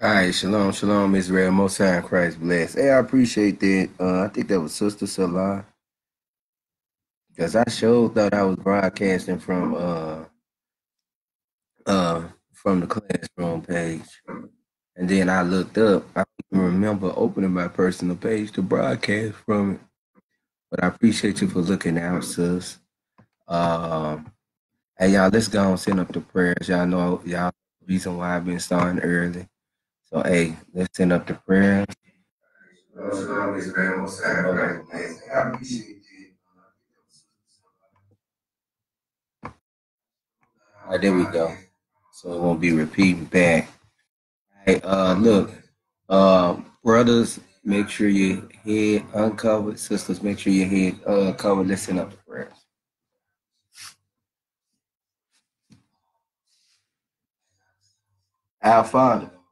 All right, shalom, shalom, Israel, most high Christ bless. Hey, I appreciate that. Uh, I think that was Sister Salah. Because I sure thought I was broadcasting from uh uh from the classroom page. And then I looked up. I remember opening my personal page to broadcast from it. But I appreciate you for looking out, sis. Um hey y'all, let's go and send up the prayers. Y'all know y'all reason why I've been starting early. So, hey, let's send up the prayers. All right, there we go. So it won't be repeating back. Hey, uh, look, uh, brothers, make sure your head uncovered. Sisters, make sure your head uh, covered. Let's up to prayers. Our Father,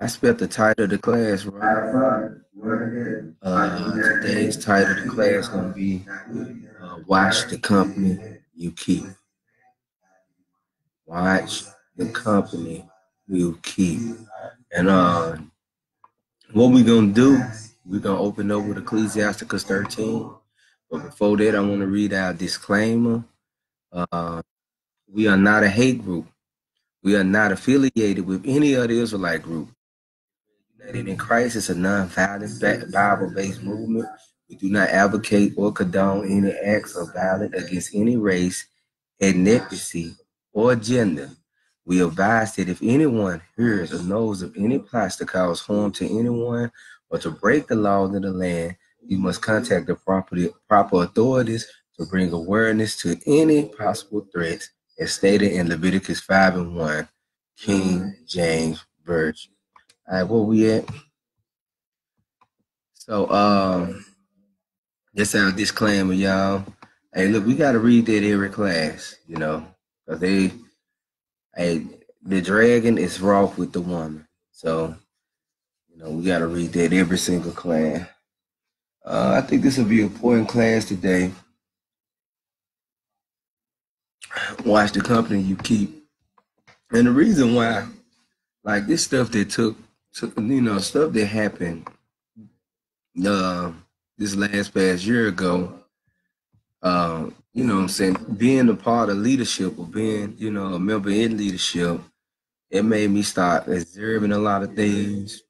I spelled the title of the class right. Uh, today's title of the class is going to be uh, Watch the Company You Keep. Watch the company you keep. And uh, what we're going to do, we're going to open up with Ecclesiasticus 13. But before that, I want to read our disclaimer. Uh, we are not a hate group. We are not affiliated with any other Israelite group. In Christ is a non-violent Bible-based movement. We do not advocate or condone any acts of violence against any race, ethnicity, or gender. We advise that if anyone hears or knows of any plots to cause harm to anyone or to break the laws of the land, you must contact the proper, proper authorities to bring awareness to any possible threats as stated in Leviticus 5 and 1, King James Version. All right, where we at? So, um, this our disclaimer, y'all. Hey, look, we got to read that every class, you know, because they, hey, the dragon is wroth with the woman. So, you know, we got to read that every single class. Uh, I think this will be an important class today. Watch the company you keep. And the reason why, like this stuff that took so, you know, stuff that happened uh, this last past year ago, uh, you know what I'm saying, being a part of leadership or being, you know, a member in leadership, it made me start observing a lot of things,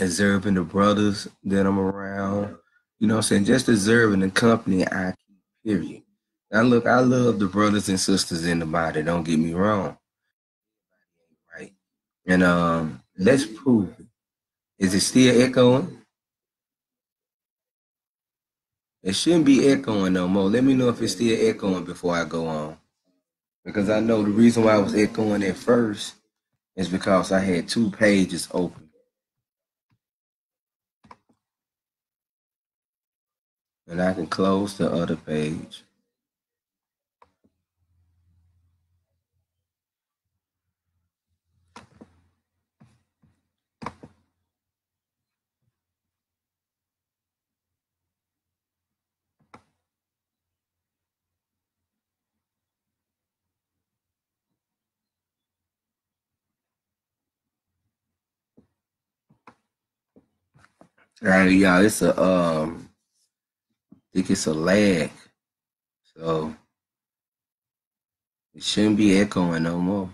observing the brothers that I'm around, you know I'm saying, just observing the company I keep, period. Now look, I love the brothers and sisters in the body, don't get me wrong. Right. And um Let's prove it. Is it still echoing? It shouldn't be echoing no more. Let me know if it's still echoing before I go on. Because I know the reason why I was echoing at first is because I had two pages open. And I can close the other page. All right, y'all. It's a um, I think it's a lag, so it shouldn't be echoing no more.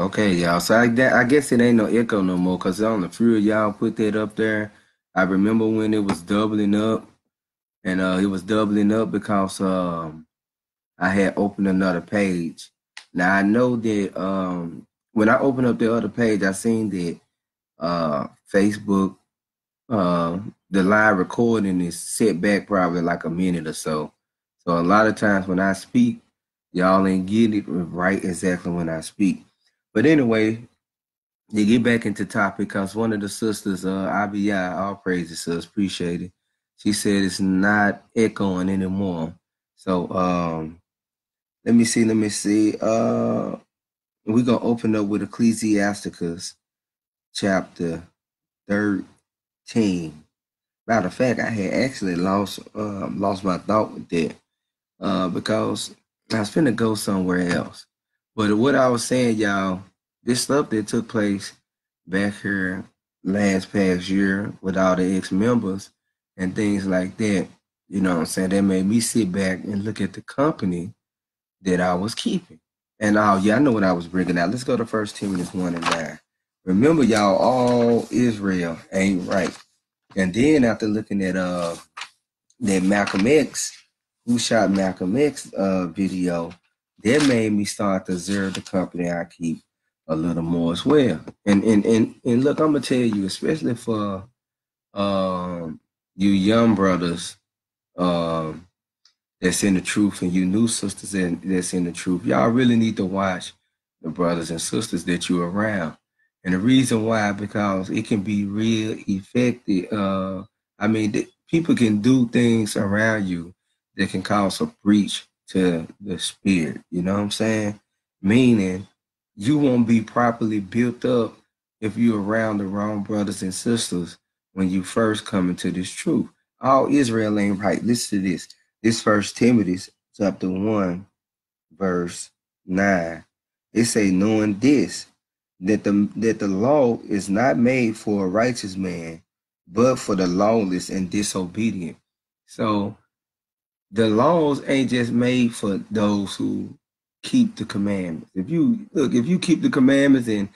Okay, y'all. So I, I guess it ain't no echo no more because on the few of y'all put that up there. I remember when it was doubling up, and uh, it was doubling up because um, I had opened another page, Now I know that um, when I opened up the other page, I seen that uh, Facebook, uh, the live recording is set back probably like a minute or so. So a lot of times when I speak, y'all ain't getting it right exactly when I speak. But anyway, to get back into topic, because one of the sisters, uh, IBI, all praises, sis, appreciate it. She said it's not echoing anymore. So um, let me see, let me see. Uh, we're gonna open up with Ecclesiasticus chapter 13. Matter of fact, I had actually lost uh, lost my thought with that uh, because I was finna go somewhere else. But what I was saying, y'all, this stuff that took place back here last past year with all the ex-members and things like that, you know what I'm saying? That made me sit back and look at the company that I was keeping. And oh yeah, I know what I was bringing out. Let's go to First Timothy 1 and 9. Remember, y'all, all Israel ain't right. And then after looking at uh that Malcolm X, who shot Malcolm X uh video, that made me start to observe the company I keep a little more as well. And and and and look, I'm gonna tell you, especially for um you young brothers um that's in the truth and you new sisters that's in the truth, y'all really need to watch the brothers and sisters that you're around. And the reason why, because it can be real effective. Uh, I mean, people can do things around you that can cause a breach to the spirit. You know what I'm saying? Meaning you won't be properly built up if you're around the wrong brothers and sisters when you first come into this truth. All Israel ain't right. Listen to this. This first Timothy chapter 1, verse 9. It say, knowing this, that the that the law is not made for a righteous man, but for the lawless and disobedient. So the laws ain't just made for those who keep the commandments. If you look, if you keep the commandments and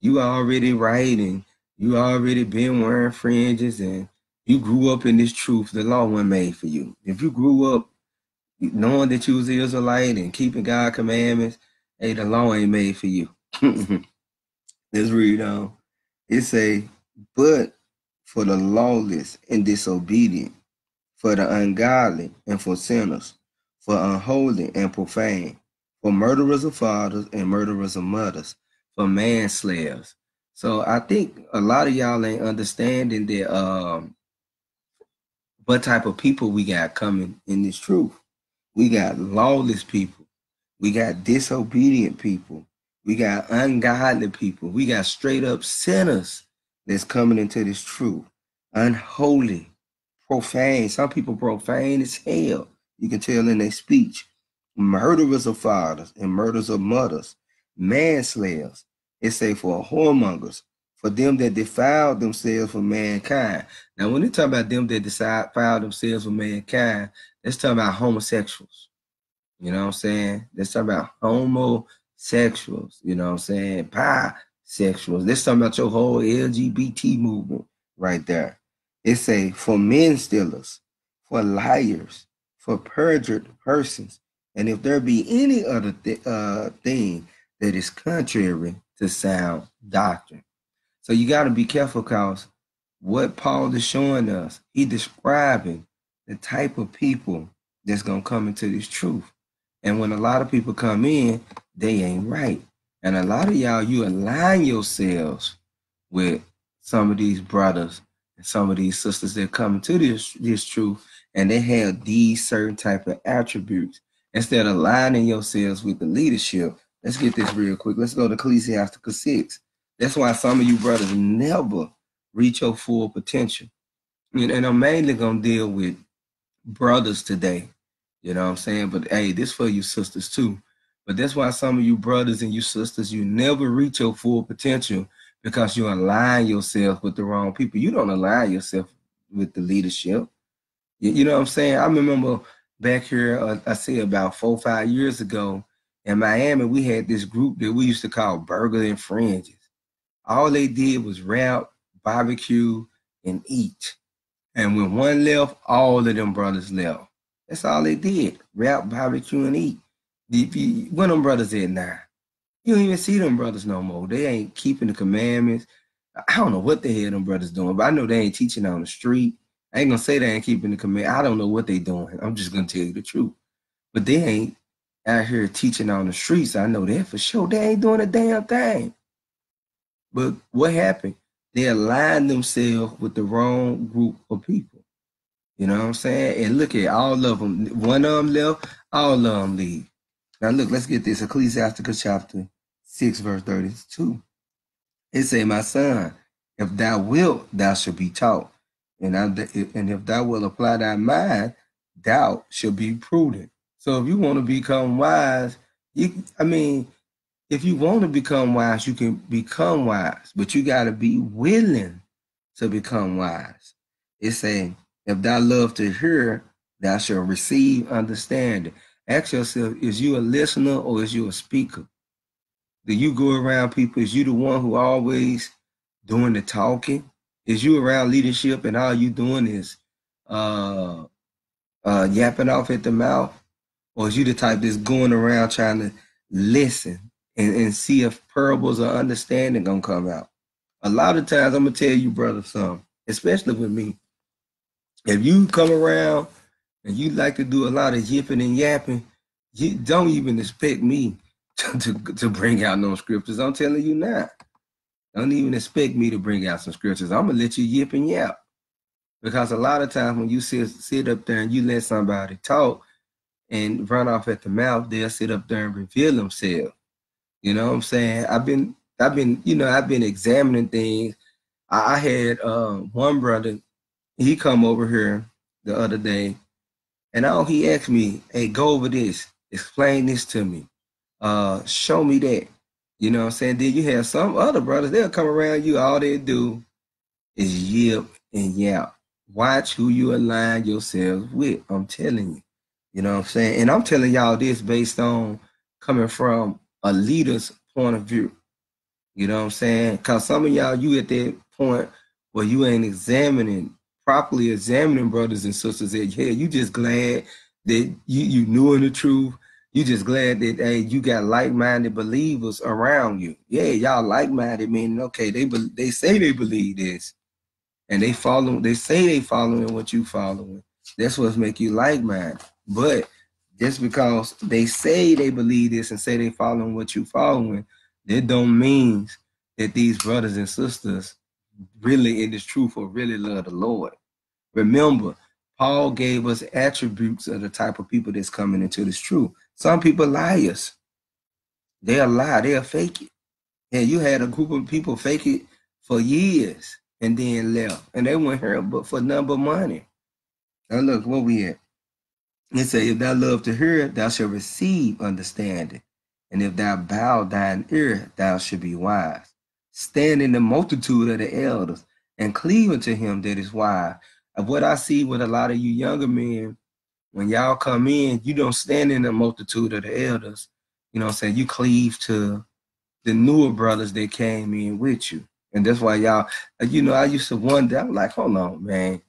you already right and you already been wearing fringes and you grew up in this truth, the law wasn't made for you. If you grew up knowing that you was Israelite and keeping God commandments, hey, the law ain't made for you. Let's read on. It say, but for the lawless and disobedient, for the ungodly and for sinners, for unholy and profane, for murderers of fathers and murderers of mothers, for manslayers. So I think a lot of y'all ain't understanding that um what type of people we got coming in this truth. We got lawless people. We got disobedient people. We got ungodly people. We got straight up sinners that's coming into this truth. Unholy, profane. Some people profane as hell. You can tell in their speech. Murderers of fathers and murders of mothers, manslayers. It say for whoremongers, for them that defile themselves for mankind. Now, when they talk about them that defile themselves for mankind, let's talk about homosexuals. You know what I'm saying? Let's talk about homosexuals. You know what I'm saying? Bisexuals. Let's talk about your whole LGBT movement right there. It say for men stealers, for liars, for perjured persons, and if there be any other th- uh, thing that is contrary to sound doctrine. So you got to be careful because what Paul is showing us, he describing the type of people that's going to come into this truth. And when a lot of people come in, they ain't right. And a lot of y'all, you align yourselves with some of these brothers some of these sisters that come into this, this truth, and they have these certain type of attributes. Instead of aligning yourselves with the leadership, let's get this real quick. Let's go to Ecclesiasticus 6. That's why some of you brothers never reach your full potential. And I'm mainly gonna deal with brothers today. You know what I'm saying? But hey, this for you sisters too. But that's why some of you brothers and you sisters, you never reach your full potential because you align yourself with the wrong people. You don't align yourself with the leadership. You, you know what I'm saying? I remember back here, uh, I say about four, five years ago in Miami, we had this group that we used to call Burger and Fringes. All they did was rap, barbecue, and eat. And when one left, all of them brothers left. That's all they did. Rap, barbecue, and eat. When them brothers at now? You don't even see them brothers no more. They ain't keeping the commandments. I don't know what the hell them brothers doing, but I know they ain't teaching on the street. I ain't gonna say they ain't keeping the command. I don't know what they doing. I'm just gonna tell you the truth. But they ain't out here teaching on the streets. I know that for sure. They ain't doing a damn thing. But what happened? They aligned themselves with the wrong group of people. You know what I'm saying? And look at all of them. One of them left, all of them leave. Now look, let's get this. Ecclesiasticus chapter 6, verse 32. It say, My son, if thou wilt, thou shalt be taught. And, I, and if thou wilt apply thy mind, thou shalt be prudent. So if you want to become wise, you I mean, if you want to become wise, you can become wise, but you got to be willing to become wise. It's saying, if thou love to hear, thou shalt receive understanding. Ask yourself, is you a listener or is you a speaker? Do you go around people? Is you the one who always doing the talking? Is you around leadership and all you doing is uh, uh, yapping off at the mouth? Or is you the type that's going around trying to listen and, and see if parables or understanding gonna come out? A lot of times I'm gonna tell you, brother, some, especially with me. If you come around and you like to do a lot of yipping and yapping, you don't even expect me to, to, to bring out no scriptures. I'm telling you now. Don't even expect me to bring out some scriptures. I'm gonna let you yip and yap. Because a lot of times when you sit sit up there and you let somebody talk and run off at the mouth, they'll sit up there and reveal themselves. You know what I'm saying? I've been I've been, you know, I've been examining things. I, I had uh, one brother, he come over here the other day, and all he asked me, hey, go over this, explain this to me uh, show me that. You know what I'm saying? Then you have some other brothers, they'll come around you, all they do is yip and yap. Watch who you align yourselves with. I'm telling you. You know what I'm saying? And I'm telling y'all this based on coming from a leader's point of view. You know what I'm saying? Cause some of y'all, you at that point where you ain't examining, properly examining brothers and sisters that, yeah, you just glad that you, you knew in the truth you just glad that hey, you got like-minded believers around you. Yeah, y'all like-minded, meaning okay, they they say they believe this, and they follow. They say they following what you following. That's what's make you like-minded. But just because they say they believe this and say they following what you following, that don't mean that these brothers and sisters really in this truth or really love the Lord. Remember, Paul gave us attributes of the type of people that's coming into this truth. Some people liars. They'll lie, they'll fake it. And you had a group of people fake it for years and then left. And they went here but for number money. Now look, what we at? It say, if thou love to hear, thou shalt receive understanding. And if thou bow thine ear, thou shalt be wise. Stand in the multitude of the elders and cleave unto him that is wise. Of what I see with a lot of you younger men, when y'all come in, you don't stand in the multitude of the elders. You know what I'm saying? You cleave to the newer brothers that came in with you. And that's why y'all, uh, you know, I used to wonder, I'm like, hold on, man,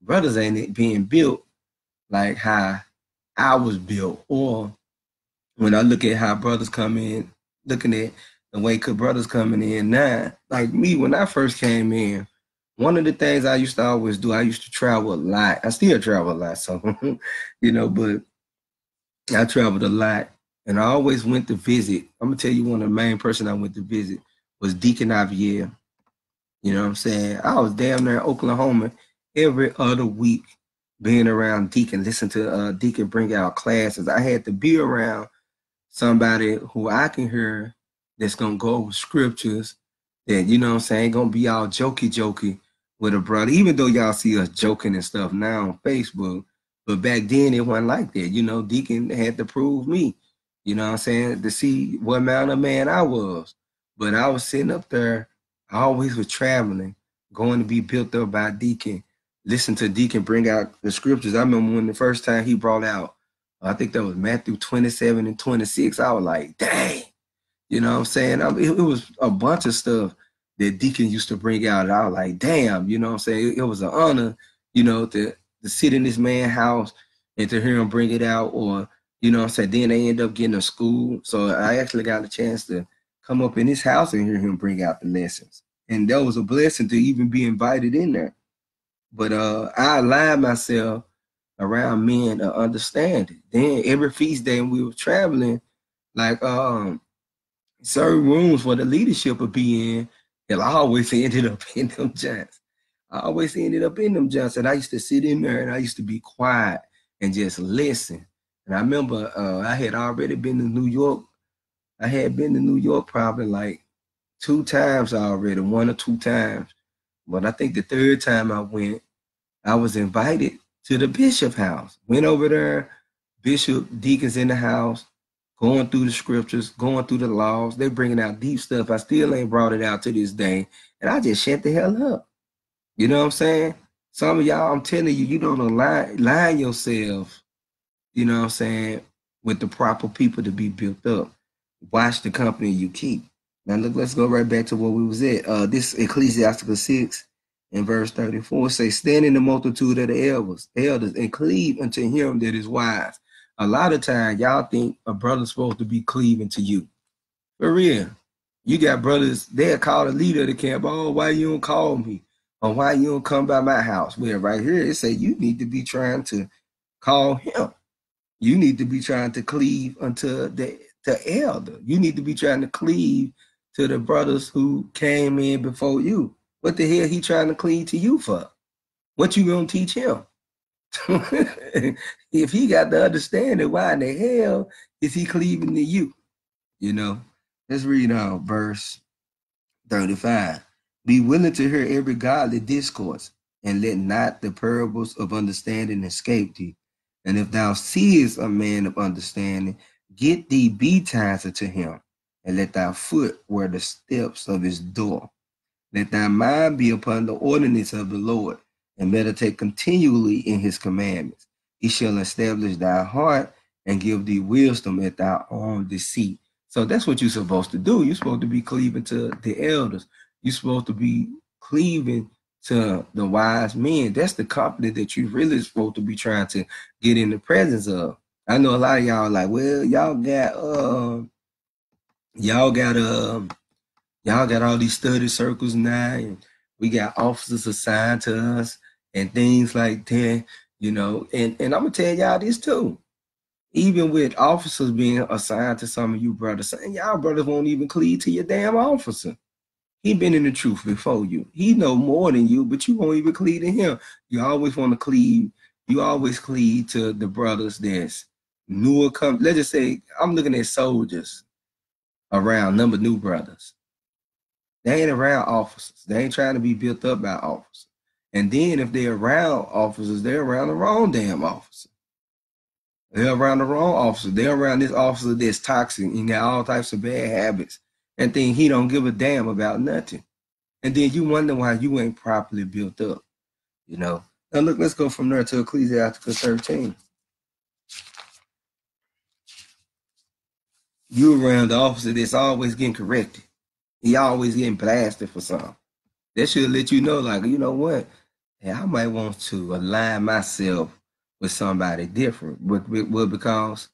brothers ain't it being built like how I was built. Or when I look at how brothers come in, looking at the way good brothers coming in now, like me, when I first came in, one of the things I used to always do, I used to travel a lot. I still travel a lot, so you know, but I traveled a lot and I always went to visit. I'm gonna tell you one of the main person I went to visit was Deacon Avier. You know what I'm saying? I was damn near Oklahoma every other week being around Deacon, listen to uh, Deacon bring out classes. I had to be around somebody who I can hear that's gonna go over scriptures that you know what I'm saying, gonna be all jokey jokey, with a brother, even though y'all see us joking and stuff now on Facebook, but back then it wasn't like that. You know, Deacon had to prove me, you know what I'm saying, to see what amount of man I was. But I was sitting up there, I always was traveling, going to be built up by Deacon, listen to Deacon bring out the scriptures. I remember when the first time he brought out, I think that was Matthew 27 and 26. I was like, dang, you know what I'm saying? I mean, it, it was a bunch of stuff that Deacon used to bring out. And I was like, damn, you know what I'm saying? It, it was an honor, you know, to, to sit in this man's house and to hear him bring it out. Or, you know I'm saying? Then they end up getting a school. So I actually got a chance to come up in his house and hear him bring out the lessons. And that was a blessing to even be invited in there. But uh, I aligned myself around men to understand it. Then every feast day when we were traveling, like um certain rooms where the leadership would be in, and I always ended up in them giants. I always ended up in them giants. And I used to sit in there and I used to be quiet and just listen. And I remember uh, I had already been to New York. I had been to New York probably like two times already, one or two times. But I think the third time I went, I was invited to the bishop house. Went over there, bishop, deacons in the house, going through the scriptures, going through the laws. They're bringing out deep stuff. I still ain't brought it out to this day. And I just shut the hell up. You know what I'm saying? Some of y'all, I'm telling you, you don't align, yourself, you know what I'm saying, with the proper people to be built up. Watch the company you keep. Now look, let's go right back to where we was at. Uh, this Ecclesiasticus 6 in verse 34 say, Stand in the multitude of the elders, elders, and cleave unto him that is wise. A lot of times y'all think a brother's supposed to be cleaving to you. For real. You got brothers, they'll call the leader of the camp, oh, why you don't call me? Or why you don't come by my house? Well, right here it say you need to be trying to call him. You need to be trying to cleave unto the, the elder. You need to be trying to cleave to the brothers who came in before you. What the hell he trying to cleave to you for? What you gonna teach him? if he got the understanding, why in the hell is he cleaving to you? You know, let's read out verse 35. Be willing to hear every godly discourse, and let not the parables of understanding escape thee. And if thou seest a man of understanding, get thee betimes unto him, and let thy foot wear the steps of his door. Let thy mind be upon the ordinance of the Lord, and meditate continually in his commandments. He shall establish thy heart and give thee wisdom at thy own deceit. So that's what you're supposed to do. You're supposed to be cleaving to the elders. You're supposed to be cleaving to the wise men. That's the company that you really supposed to be trying to get in the presence of. I know a lot of y'all like, well, y'all got uh y'all got um y'all got all these study circles now, and we got officers assigned to us and things like that, you know. And and I'm gonna tell y'all this too. Even with officers being assigned to some of you brothers, and y'all brothers won't even cleave to your damn officer. He been in the truth before you. He know more than you, but you won't even cleave to him. You always want to cleave. You always cleave to the brothers that's newer come. Let's just say I'm looking at soldiers around number new brothers. They ain't around officers. They ain't trying to be built up by officers. And then if they're around officers, they're around the wrong damn officer. They're around the wrong officer. They're around this officer that's toxic and got all types of bad habits and think he don't give a damn about nothing. And then you wonder why you ain't properly built up, you know. Now look, let's go from there to Ecclesiasticus 13. You around the officer that's always getting corrected. He always getting blasted for something. That should let you know, like, you know what? Hey, I might want to align myself with somebody different. But, Well, because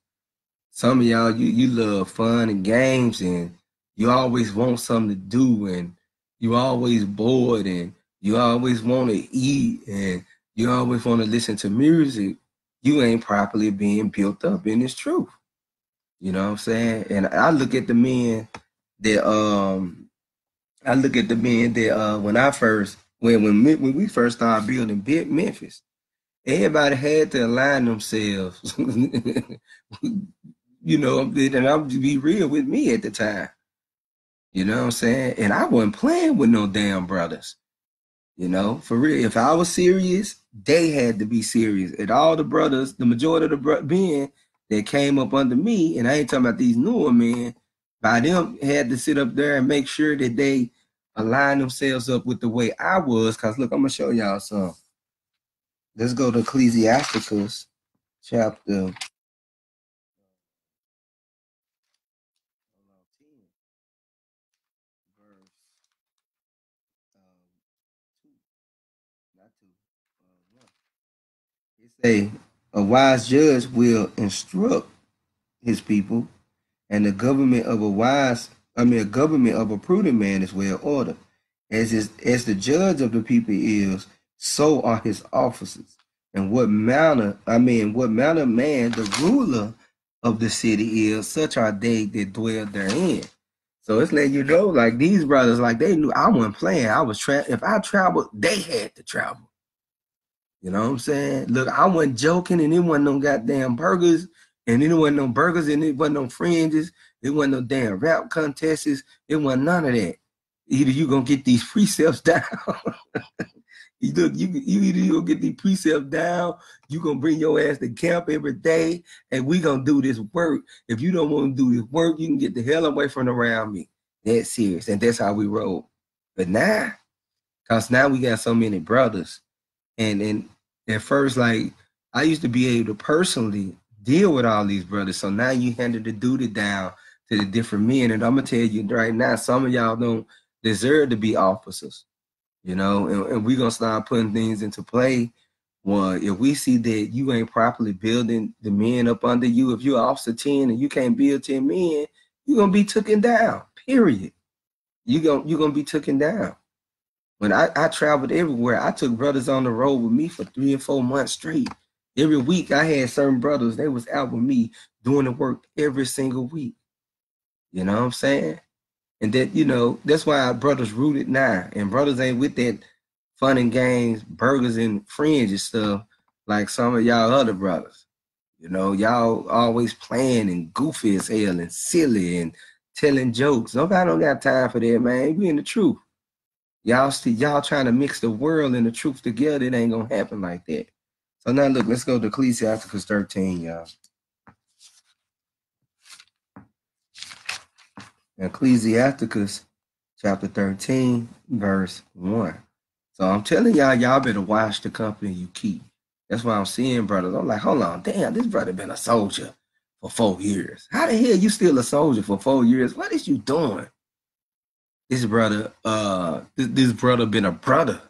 some of y'all, you, you love fun and games and you always want something to do and you always bored and you always want to eat and you always want to listen to music, you ain't properly being built up in this truth. You know what I'm saying? And I look at the men that um I look at the men that uh when I first when when when we first started building big Memphis, everybody had to align themselves. you know, and I'm to be real with me at the time. You know what I'm saying? And I wasn't playing with no damn brothers. You know, for real. If I was serious, they had to be serious. And all the brothers, the majority of the bro- men that came up under me, and I ain't talking about these newer men, by them had to sit up there and make sure that they align themselves up with the way I was. Cause look, I'm gonna show y'all some. Let's go to Ecclesiasticus chapter say a wise judge will instruct his people, and the government of a wise I mean, a government of a prudent man is well ordered. As is, as the judge of the people is, so are his officers. And what manner, I mean, what manner man the ruler of the city is, such are they that dwell therein. So it's letting you know, like these brothers, like they knew I wasn't playing. I was tra- if I traveled, they had to travel. You know what I'm saying? Look, I wasn't joking, and it wasn't no goddamn burgers, and it wasn't no burgers, and it wasn't no fringes, it wasn't no damn rap contests, it wasn't none of that. Either you gonna get these precepts down. you you, you either you gonna get these precepts down, you gonna bring your ass to camp every day, and we gonna do this work. If you don't want to do this work, you can get the hell away from around me. That's serious, and that's how we roll. But now, cause now we got so many brothers, and and at first, like I used to be able to personally deal with all these brothers. So now you handed the duty down to the different men. And I'm gonna tell you right now, some of y'all don't deserve to be officers, you know, and, and we're gonna start putting things into play. Well, if we see that you ain't properly building the men up under you, if you're officer 10 and you can't build 10 men, you're gonna be taken down, period. You gonna you're gonna be taken down. When I, I traveled everywhere, I took brothers on the road with me for three and four months straight. Every week I had certain brothers, they was out with me doing the work every single week. You know what I'm saying? And that, you know, that's why our brothers rooted now. And brothers ain't with that fun and games, burgers and fringe and stuff like some of y'all other brothers. You know, y'all always playing and goofy as hell and silly and telling jokes. Nobody don't got time for that, man. We in the truth. Y'all see, y'all trying to mix the world and the truth together. It ain't gonna happen like that. So now look, let's go to Ecclesiasticus 13, y'all. Ecclesiasticus chapter 13, verse 1. So I'm telling y'all, y'all better watch the company you keep. That's why I'm seeing brothers. I'm like, hold on, damn, this brother been a soldier for four years. How the hell you still a soldier for four years? What is you doing? This brother, uh, this, this brother been a brother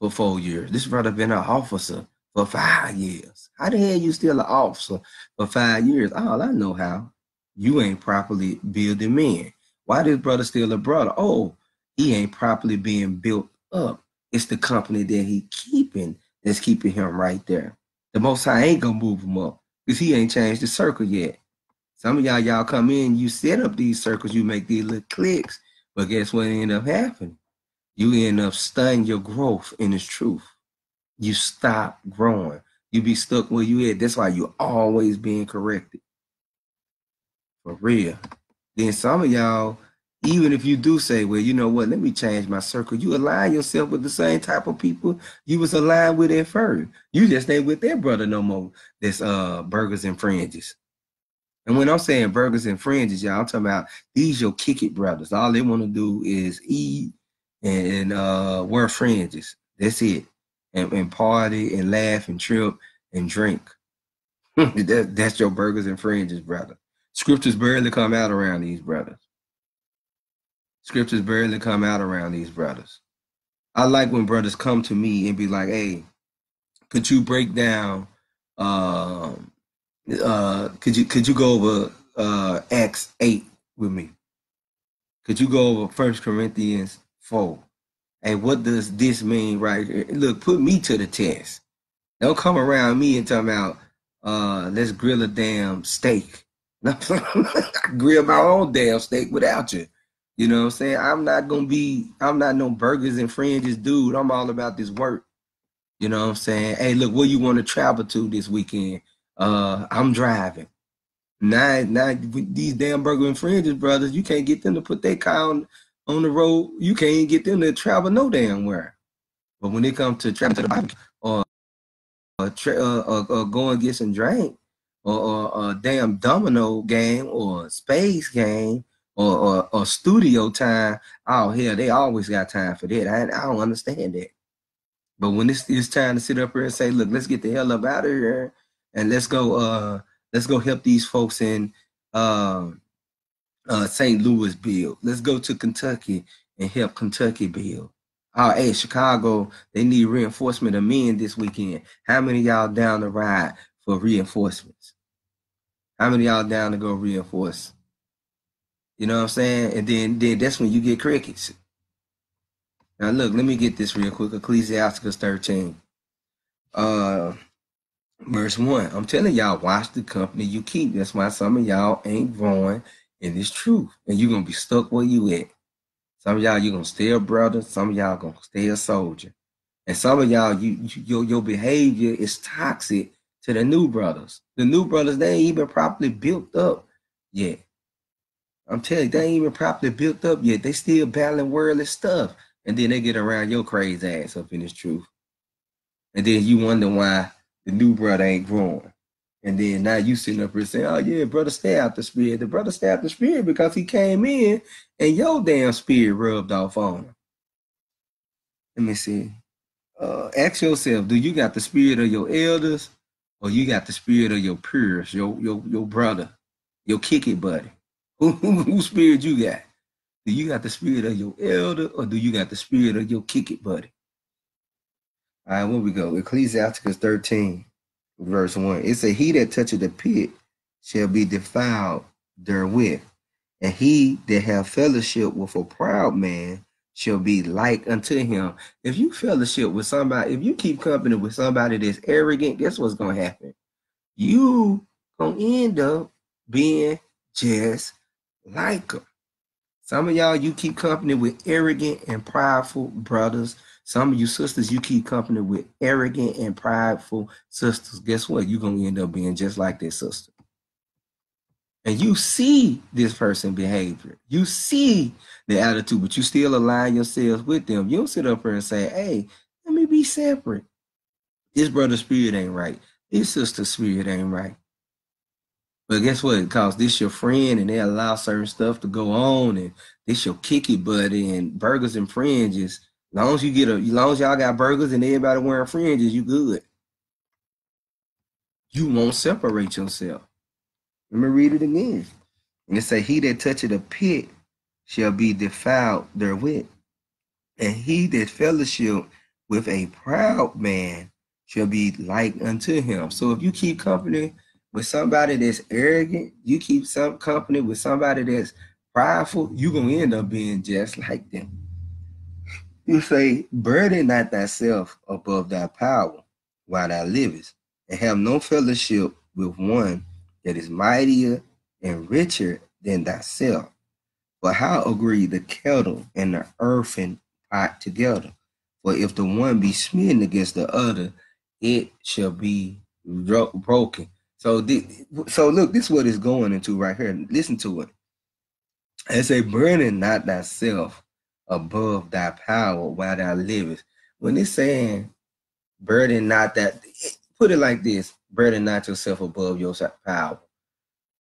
for four years. This brother been an officer for five years. How the hell you still an officer for five years? All I know how. You ain't properly building men. Why this brother still a brother? Oh, he ain't properly being built up. It's the company that he keeping that's keeping him right there. The most high ain't gonna move him up because he ain't changed the circle yet. Some of y'all, y'all come in, you set up these circles, you make these little clicks, but guess what end up happening? You end up stunning your growth in its truth. You stop growing. You be stuck where you at. That's why you always being corrected. For real. Then some of y'all, even if you do say, well, you know what, let me change my circle, you align yourself with the same type of people you was aligned with at first. You just ain't with that brother no more. That's uh burgers and fringes. And when I'm saying burgers and fringes, y'all, I'm talking about these your kick it brothers. All they want to do is eat and, uh, wear fringes. That's it. And, and, party and laugh and trip and drink. that, that's your burgers and fringes, brother. Scriptures barely come out around these brothers. Scriptures barely come out around these brothers. I like when brothers come to me and be like, hey, could you break down um, uh, could you could you go over uh, Acts eight with me? Could you go over First Corinthians four? And what does this mean right here? Look, put me to the test. Don't come around me and talk about uh, let's grill a damn steak. I grill my own damn steak without you. You know what I'm saying? I'm not gonna be, I'm not no burgers and fringes dude. I'm all about this work. You know what I'm saying? Hey, look, where you want to travel to this weekend? Uh, I'm driving. Now, now these damn burger and fringes brothers, you can't get them to put their car on, on the road. You can't get them to travel no damn where. But when it comes to travel to the barbecue or, or, tra- uh, or, or go and get some drink or, or, a damn domino game or a space game or, or, or studio time, oh hell, they always got time for that. I, I don't understand that. But when it's, it's time to sit up here and say, look, let's get the hell up out of here and let's go uh let's go help these folks in uh, uh St. Louis build. Let's go to Kentucky and help Kentucky build. Oh, hey, Chicago, they need reinforcement of men this weekend. How many y'all down the ride for reinforcements? How many y'all down to go reinforce? You know what I'm saying? And then, then that's when you get crickets. Now look, let me get this real quick. Ecclesiasticus 13. Uh verse 1. I'm telling y'all, watch the company you keep. That's why some of y'all ain't growing in this truth. And you're gonna be stuck where you at. Some of y'all, you're gonna stay a brother, some of y'all gonna stay a soldier. And some of y'all, you, you your, your behavior is toxic to the new brothers. The new brothers, they ain't even properly built up yet. I'm telling you, they ain't even properly built up yet. They still battling worldly stuff. And then they get around your crazy ass up in this truth. And then you wonder why the new brother ain't growing. And then now you sitting up here saying, oh yeah, brother stay out the spirit. The brother stay out the spirit because he came in and your damn spirit rubbed off on him. Let me see. Uh, ask yourself, do you got the spirit of your elders or you got the spirit of your peers, your your your brother, your kick it buddy? Who, who, who spirit you got? Do you got the spirit of your elder or do you got the spirit of your kick it buddy? All right, where we go? Ecclesiasticus 13, verse 1. It said, He that toucheth the pit shall be defiled therewith, and he that have fellowship with a proud man shall be like unto him. If you fellowship with somebody, if you keep company with somebody that's arrogant, guess what's gonna happen? You gonna end up being just like them. Some of y'all, you keep company with arrogant and prideful brothers. Some of you sisters, you keep company with arrogant and prideful sisters. Guess what? You're to end up being just like this sister. And you see this person behavior. You see the attitude, but you still align yourselves with them. You don't sit up here and say, hey, let me be separate. This brother's spirit ain't right. This sister's spirit ain't right. But guess what? Because this your friend and they allow certain stuff to go on and this your kicky buddy and burgers and fringes. As long as you get a as long as y'all got burgers and everybody wearing fringes, you good. You won't separate yourself. Let me read it again. And it say, He that toucheth a pit shall be defiled therewith. And he that fellowship with a proud man shall be like unto him. So if you keep company with somebody that's arrogant, you keep some company with somebody that's prideful, you're gonna end up being just like them. You say, burden not thyself above thy power while thou livest, and have no fellowship with one that is mightier and richer than thyself. But how agree the kettle and the earthen pot together? For if the one be smitten against the other, it shall be broken. So, so look, this is what it's going into right here. Listen to it. It's a burning not thyself above thy power while thou livest. When it's saying burden not that, put it like this: burden not yourself above your power.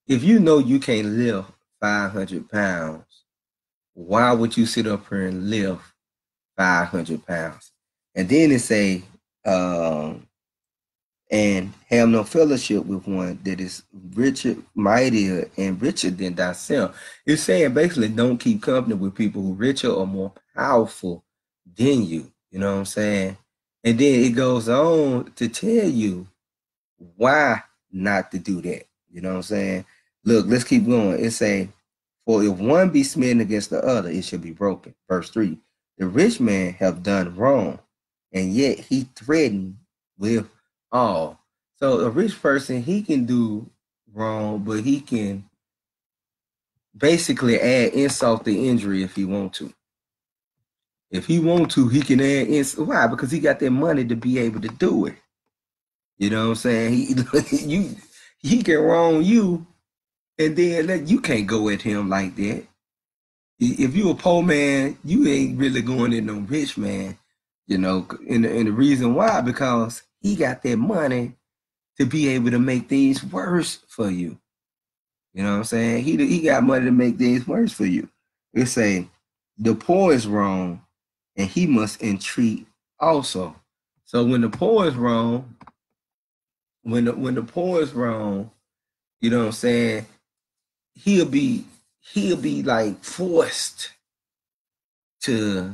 If you know you can't lift 500 pounds, why would you sit up here and lift 500 pounds? And then it say, um, and have no fellowship with one that is richer, mightier, and richer than thyself. It's saying basically don't keep company with people who richer or more powerful than you. You know what I'm saying? And then it goes on to tell you why not to do that. You know what I'm saying? Look, let's keep going. It say, For if one be smitten against the other, it shall be broken. Verse 3 The rich man have done wrong, and yet he threatened with all. So a rich person, he can do wrong, but he can basically add insult to injury if he want to. If he want to, he can add insult. Why? Because he got that money to be able to do it. You know what I'm saying? He you he can wrong you, and then you can't go at him like that. If you a poor man, you ain't really going at no rich man. You know, and and the reason why because he got that money to be able to make things worse for you. You know what I'm saying? He he got money to make things worse for you. They say the poor is wrong, and he must entreat also. So when the poor is wrong, when the when the poor is wrong, you know what I'm saying? He'll be he'll be like forced to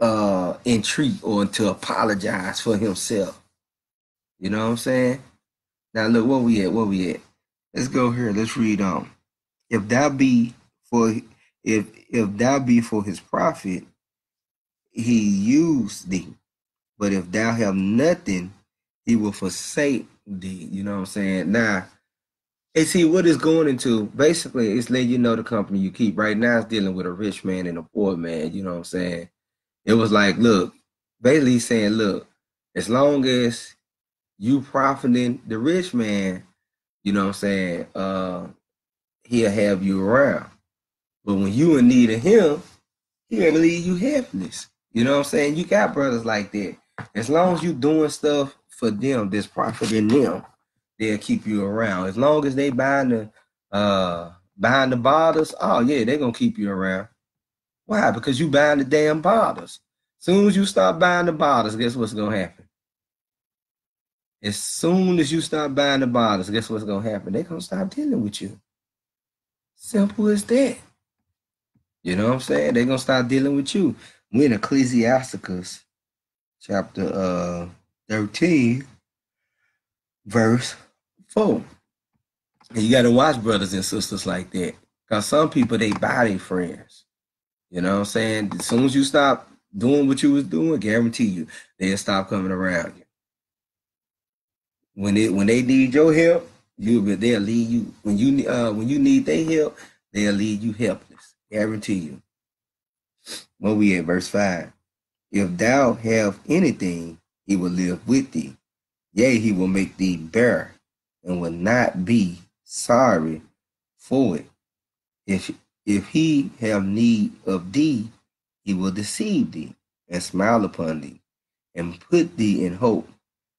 uh entreat or to apologize for himself. You know what I'm saying? Now look where we at, where we at. Let's go here. Let's read on. if thou be for if if thou be for his profit, he use thee. But if thou have nothing, he will forsake thee. You know what I'm saying? Now, and see what it's going into. Basically, it's letting you know the company you keep. Right now, it's dealing with a rich man and a poor man. You know what I'm saying? It was like, look, basically saying, look, as long as you profiting the rich man, you know what I'm saying, uh, he'll have you around. But when you in need of him, he'll leave you helpless. You know what I'm saying? You got brothers like that. As long as you doing stuff for them that's profiting them, they'll keep you around. As long as they buying the uh buying the bottles, oh yeah, they're gonna keep you around. Why? Because you buying the damn bottles. Soon as you stop buying the bottles, guess what's gonna happen? As soon as you stop buying the bottles, guess what's gonna happen? They're gonna stop dealing with you. Simple as that. You know what I'm saying? They're gonna start dealing with you. We're in Ecclesiasticus chapter uh 13, verse 4. And you gotta watch brothers and sisters like that. Because some people they their friends. You know what I'm saying? As soon as you stop doing what you was doing, guarantee you they'll stop coming around you. When they when they need your help, you they'll leave you when you uh when you need their help, they'll leave you helpless. Guarantee you. When we at verse five, if thou have anything, he will live with thee. Yea, he will make thee bear, and will not be sorry for it. If if he have need of thee, he will deceive thee and smile upon thee, and put thee in hope.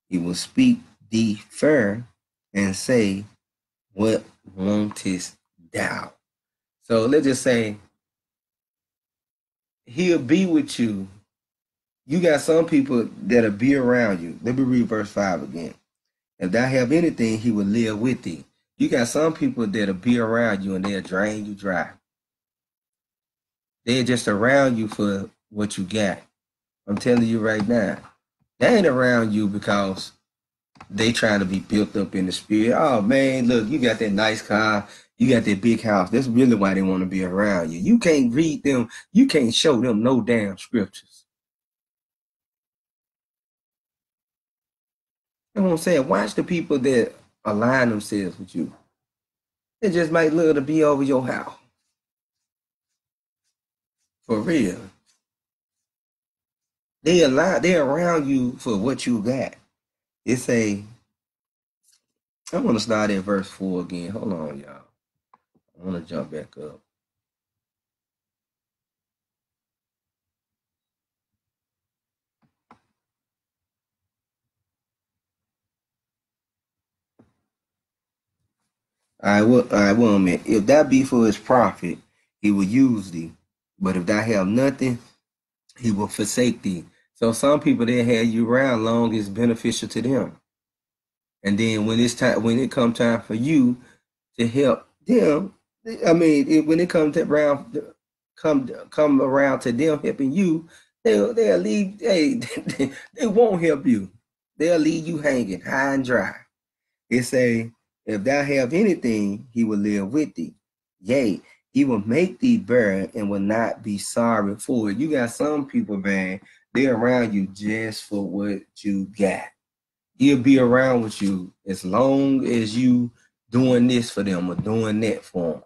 He will speak thee fair and say, What wantest thou? So let's just say he'll be with you. You got some people that'll be around you. Let me read verse 5 again. If thou have anything, he will live with thee. You got some people that'll be around you and they'll drain you dry. They're just around you for what you got. I'm telling you right now. They ain't around you because they trying to be built up in the spirit. Oh man, look, you got that nice car, you got that big house. That's really why they want to be around you. You can't read them, you can't show them no damn scriptures. You know what I'm saying? Watch the people that align themselves with you. They just might look to be over your house. For real. They align, they're around you for what you got. It's a. I want to start at verse four again. Hold on, y'all. I want to jump back up. I will. I will admit, if that be for his profit, he will use thee. But if thou have nothing, he will forsake thee. So some people they have you around long is beneficial to them. And then when it's time when it come time for you to help them, I mean it, when it comes to around come come around to them helping you, they'll they'll leave hey they, they won't help you. They'll leave you hanging high and dry. It say, if thou have anything, he will live with thee. Yea, he will make thee bear and will not be sorry for it. You got some people, man, they're around you just for what you got. He'll be around with you as long as you doing this for them or doing that for them.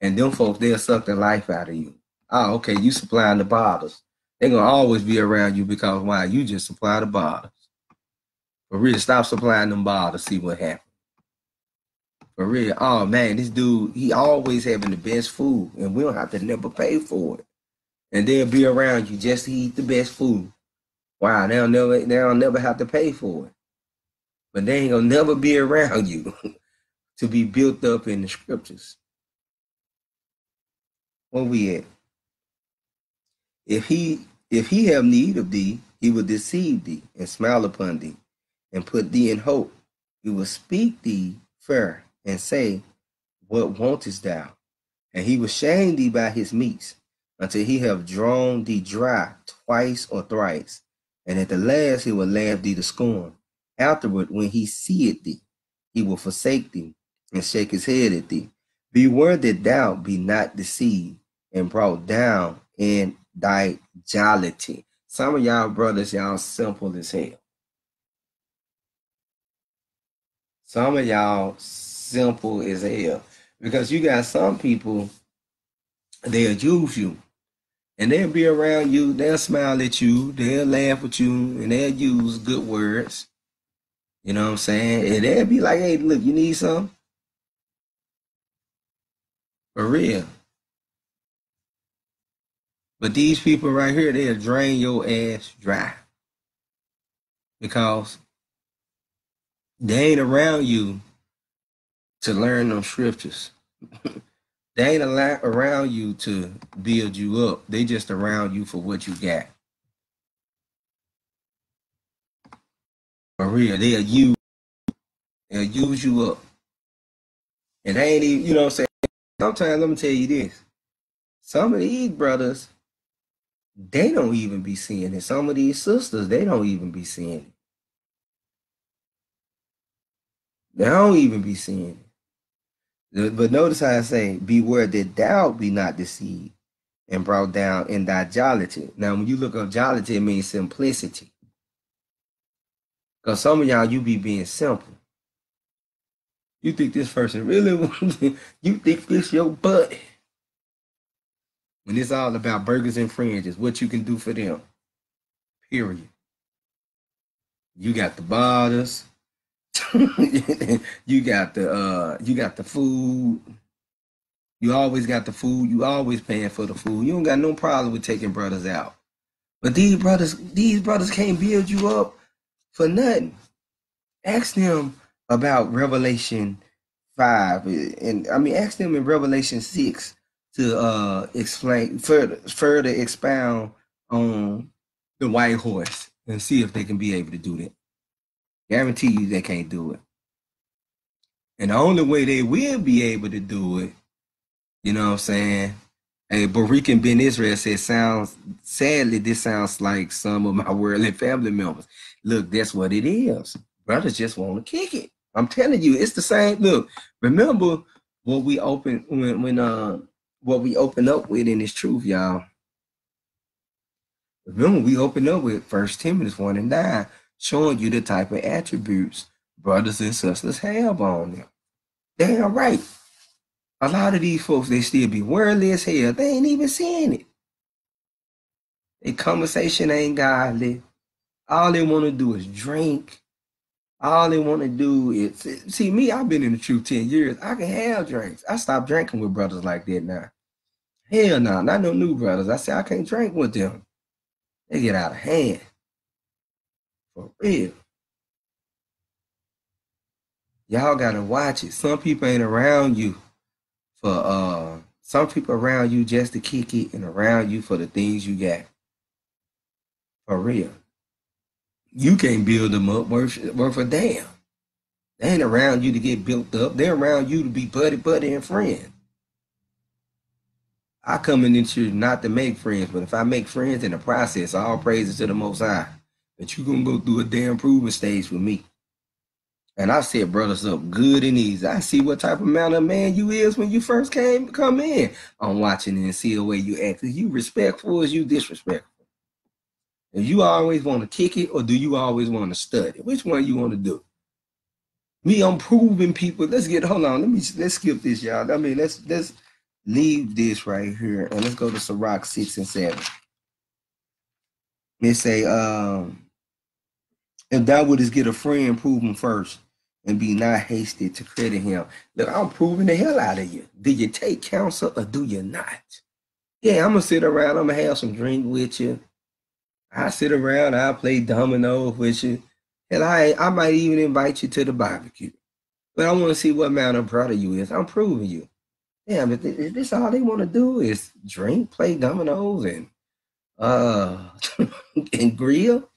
And them folks, they'll suck the life out of you. Oh, okay, you supplying the bottles. They're gonna always be around you because why? You just supply the bottles. But really, stop supplying them bottles, see what happens. For real, oh man, this dude, he always having the best food, and we don't have to never pay for it and they'll be around you just to eat the best food. Wow, they'll never they'll never have to pay for it. But they ain't gonna never be around you to be built up in the scriptures. Where we at? If he if he have need of thee, he will deceive thee and smile upon thee, and put thee in hope. He will speak thee fair and say, What wantest thou? And he will shame thee by his meats until he have drawn thee dry twice or thrice, and at the last he will laugh thee to scorn. Afterward, when he seeth thee, he will forsake thee and shake his head at thee. Beware that thou be not deceived and brought down in thy. Some of y'all brothers, y'all simple as hell. Some of y'all simple as hell. Because you got some people, they'll use you. And they'll be around you, they'll smile at you, they'll laugh at you, and they'll use good words. You know what I'm saying? And they'll be like, hey, look, you need some? For real. But these people right here, they'll drain your ass dry. Because they ain't around you to learn them scriptures. they ain't around you to build you up. They just around you for what you got. For real, they'll use, they'll use you up. And they ain't even, you know what I'm saying? Sometimes let me tell you this. Some of these brothers, they don't even be seeing it. Some of these sisters, they don't even be seeing it. They don't even be seeing it. But notice how I say, beware that thou be not deceived and brought down in thy jollity. Now, when you look up jollity, it means simplicity. Because some of y'all, you be being simple. You think this person really, you think this your butt. When it's all about burgers and fringes, what you can do for them. Period. You got the bottles, you got the uh you got the food. You always got the food. You always paying for the food. You don't got no problem with taking brothers out. But these brothers, these brothers can't build you up for nothing. Ask them about Revelation five, and I mean ask them in Revelation six to uh explain further further expound on the white horse and see if they can be able to do that. Guarantee you they can't do it. And the only way they will be able to do it, you know what I'm saying? Hey, Barik and Ben Israel said, sounds sadly, this sounds like some of my worldly family members. Look, that's what it is. Brothers just want to kick it. I'm telling you, it's the same. Look, remember what we opened when when uh what we open up with in this truth, y'all. Remember, we open up with First Timothy 1 and 9 showing you the type of attributes brothers and sisters have on them. Damn right. A lot of these folks, they still be worldly as hell. They ain't even seeing it. Their conversation ain't godly. All they want to do is drink. All they want to do is see me. I've been in the truth 10 years. I can have drinks. I stopped drinking with brothers like that now. Hell no, not no new brothers. I say I can't drink with them. They get out of hand. For real. Y'all gotta watch it. Some people ain't around you for uh some people around you just to kick it and around you for the things you got. For real. You can't build them up worth worth a damn. They ain't around you to get built up. They're around you to be buddy buddy and friend. I come in into not to make friends, but if I make friends in the process, all praises to the most high But you're gonna go through a damn proving stage with me. And I set brothers up good and easy. I see what type of man of man you is when you first came come in. I'm watching and see the way you act. Is you respectful or is you disrespectful? And you always want to kick it or do you always want to study? Which one you want to do? Me, I'm proving people. Let's get hold on. Let me let's skip this, y'all. I mean, let's let's leave this right here and let's go to Sirach six and seven. They say, um, if thou wouldst get a friend, prove him first, and be not hasty to credit him. Look, I'm proving the hell out of you. Do you take counsel or do you not? Yeah, I'm gonna sit around, I'm gonna have some drink with you. I sit around, I play dominoes with you. And I I might even invite you to the barbecue. But I want to see what man of brother you is. I'm proving you. Damn, if this all they want to do is drink, play dominoes, and uh and grill.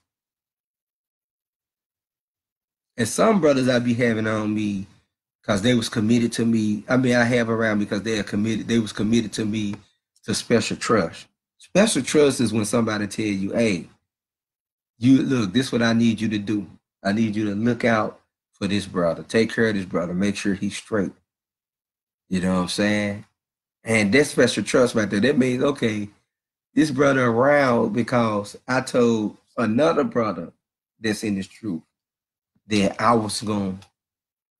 And some brothers I be having on me because they was committed to me. I mean, I have around because they are committed. They was committed to me to special trust. Special trust is when somebody tell you, "Hey, you look. This what I need you to do. I need you to look out for this brother. Take care of this brother. Make sure he's straight." You know what I'm saying? And that special trust right there, that means okay, this brother around because I told another brother that's in this truth that I was gonna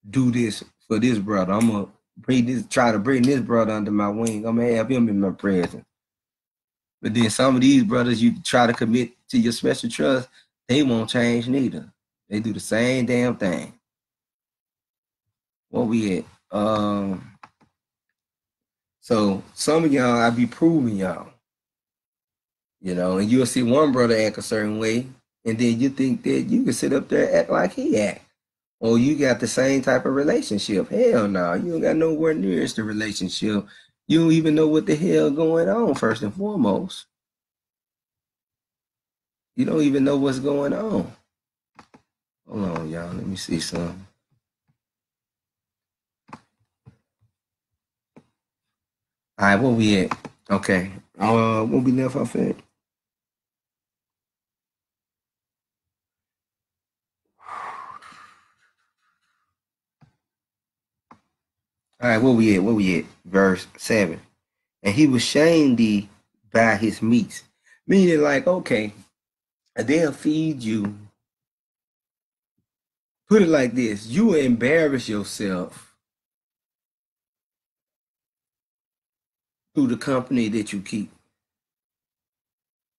do this for this brother. I'm gonna try to bring this brother under my wing. I'm gonna have him in my presence. But then some of these brothers you try to commit to your special trust, they won't change neither. They do the same damn thing. What we at? Um so some of y'all I be proving y'all. You know, and you'll see one brother act a certain way, and then you think that you can sit up there act like he act. Or you got the same type of relationship. Hell no, you don't got nowhere near the relationship. You don't even know what the hell going on, first and foremost. You don't even know what's going on. Hold on, y'all. Let me see some. All right, where we at? Okay. Uh, what we left off at? All right, where we at? Where we at? Verse 7. And he was shamed thee by his meats. Meaning, like, okay, they'll feed you. Put it like this you embarrass yourself through the company that you keep.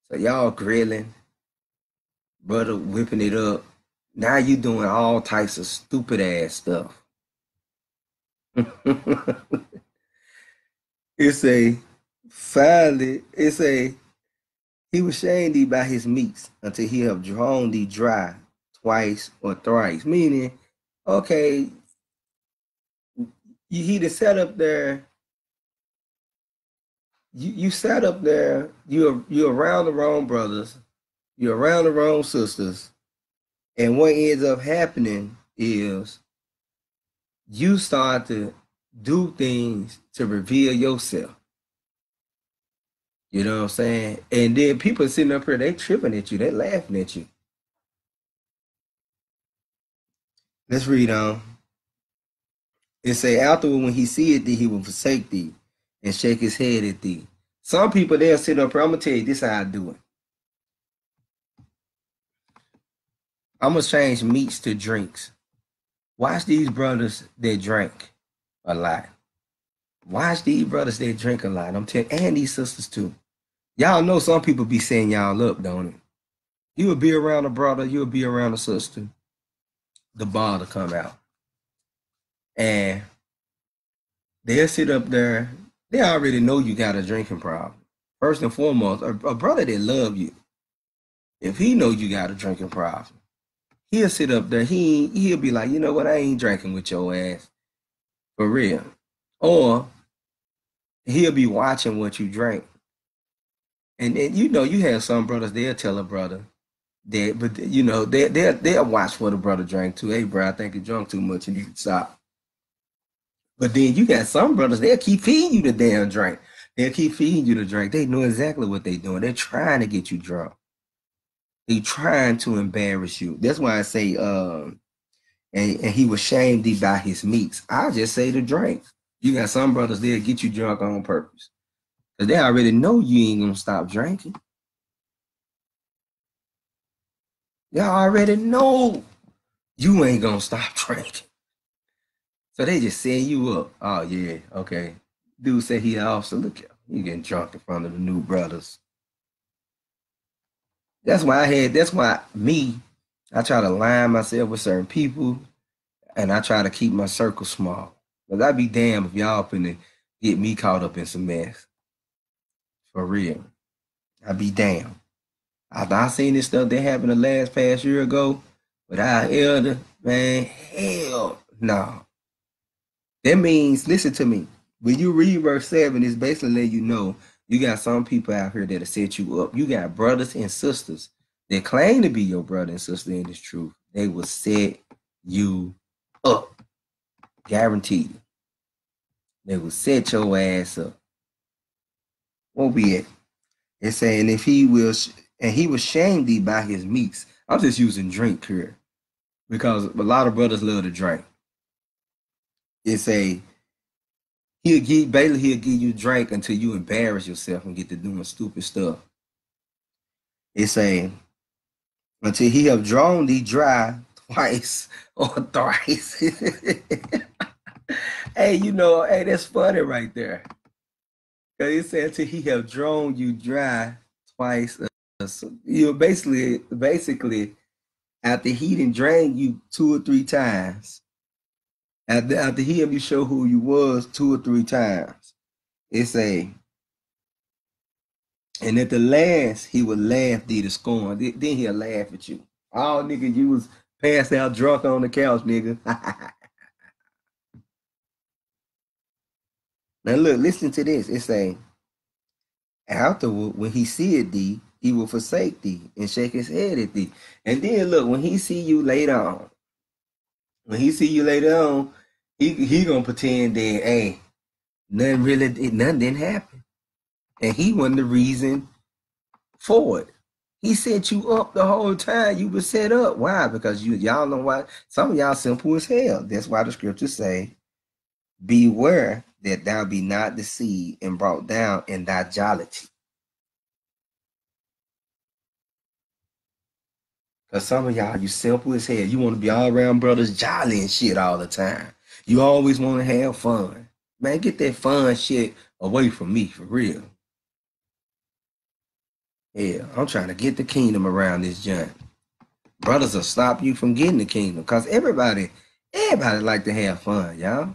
So, y'all grilling, brother whipping it up. Now you doing all types of stupid ass stuff it's a finally, it's a he was shamed thee by his meats until he have drawn thee dry twice or thrice. Meaning, okay, you he to set up there. You you sat up there. You're you're around the wrong brothers. You're around the wrong sisters, and what ends up happening is you start to do things to reveal yourself. You know what I'm saying? And then people sitting up here, they tripping at you, they laughing at you. Let's read on. It say, afterward, when he seeth thee, he will forsake thee and shake his head at thee. Some people they'll sit up here. I'm gonna tell you this how I do it. I'm gonna change meats to drinks. Watch these brothers that drink a lot. Watch these brothers they drink a lot. I'm telling and these sisters too. Y'all know some people be saying y'all up, don't it? You would be around a brother, you would be around a sister. The ball to come out. And they'll sit up there. They already know you got a drinking problem. First and foremost, a, a brother that love you, if he know you got a drinking problem, he'll sit up there. He he'll be like, you know what? I ain't drinking with your ass for real. Or he'll be watching what you drink. And, and you know, you have some brothers, they'll tell a brother that, but you know, they, they'll, they'll watch what a brother drank too. Hey, bro, I think you drunk too much and you can stop. But then you got some brothers, they'll keep feeding you the damn drink. They'll keep feeding you the drink. They know exactly what they're doing. They're trying to get you drunk. They trying to embarrass you. That's why I say, um, and, and he was shamed thee by his meats. I just say the drink. You got some brothers there get you drunk on purpose. Because they already know you ain't gonna stop drinking. Y'all already know you ain't gonna stop drinking. So they just set you up. Oh yeah, okay. Dude said he also look at you getting drunk in front of the new brothers. That's why I had that's why me I try to line myself with certain people, and I try to keep my circle small. Cause I'd be damned if y'all finna get me caught up in some mess. For real, I'd be damned. I've not seen this stuff that happened the last past year ago, but I elder man, hell no. That means, listen to me. When you read verse seven, it's basically letting you know you got some people out here that'll set you up. You got brothers and sisters that claim to be your brother and sister in this truth, they will set you up. Guaranteed. They will set your ass up. What be it? It's saying if he will, and he was shamed thee by his meats. I'm just using drink here because a lot of brothers love to drink. It's a he'll give basically he'll give you drink until you embarrass yourself and get to doing stupid stuff. It's saying until he have drawn thee dry twice or thrice. hey, you know, hey, that's funny right there. Cause it said until he have drawn you dry twice. So, you know, basically, basically, after he didn't drain you two or three times, after, after him, you show who you was two or three times. It's a and at the last, he would laugh thee to scorn. Then he'll laugh at you. Oh, nigga, you was passed out drunk on the couch, nigga. now look, listen to this. It's saying, afterward, when he seeth thee, he will forsake thee and shake his head at thee. And then look, when he see you later on, when he see you later on, he he gonna pretend that hey, nothing really, nothing didn't happen, and he wasn't the reason for it. He set you up the whole time. You were set up. Why? Because you y'all know why. Some of y'all simple as hell. That's why the scriptures say, "Beware that thou be not deceived and brought down in thy jollity." Cause some of y'all, you simple as hell. You want to be all around brothers jolly and shit all the time. You always want to have fun. Man, get that fun shit away from me for real. Yeah, I'm trying to get the kingdom around this joint. Brothers will stop you from getting the kingdom because everybody, everybody like to have fun, y'all.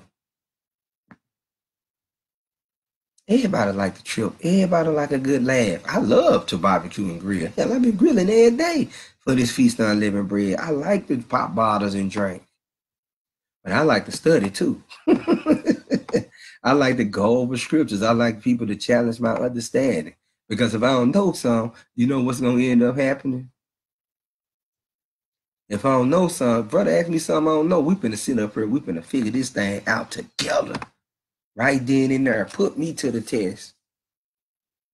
Everybody like to trip. Everybody like a good laugh. I love to barbecue and grill. Hell, I've been grilling every day for this feast on living bread. I like to pop bottles and drink. But I like to study too. I like to go over scriptures. I like people to challenge my understanding. Because if I don't know some, you know what's gonna end up happening? If I don't know some, brother ask me something I don't know, we finna sit up here, we finna figure this thing out together. Right then and there. Put me to the test.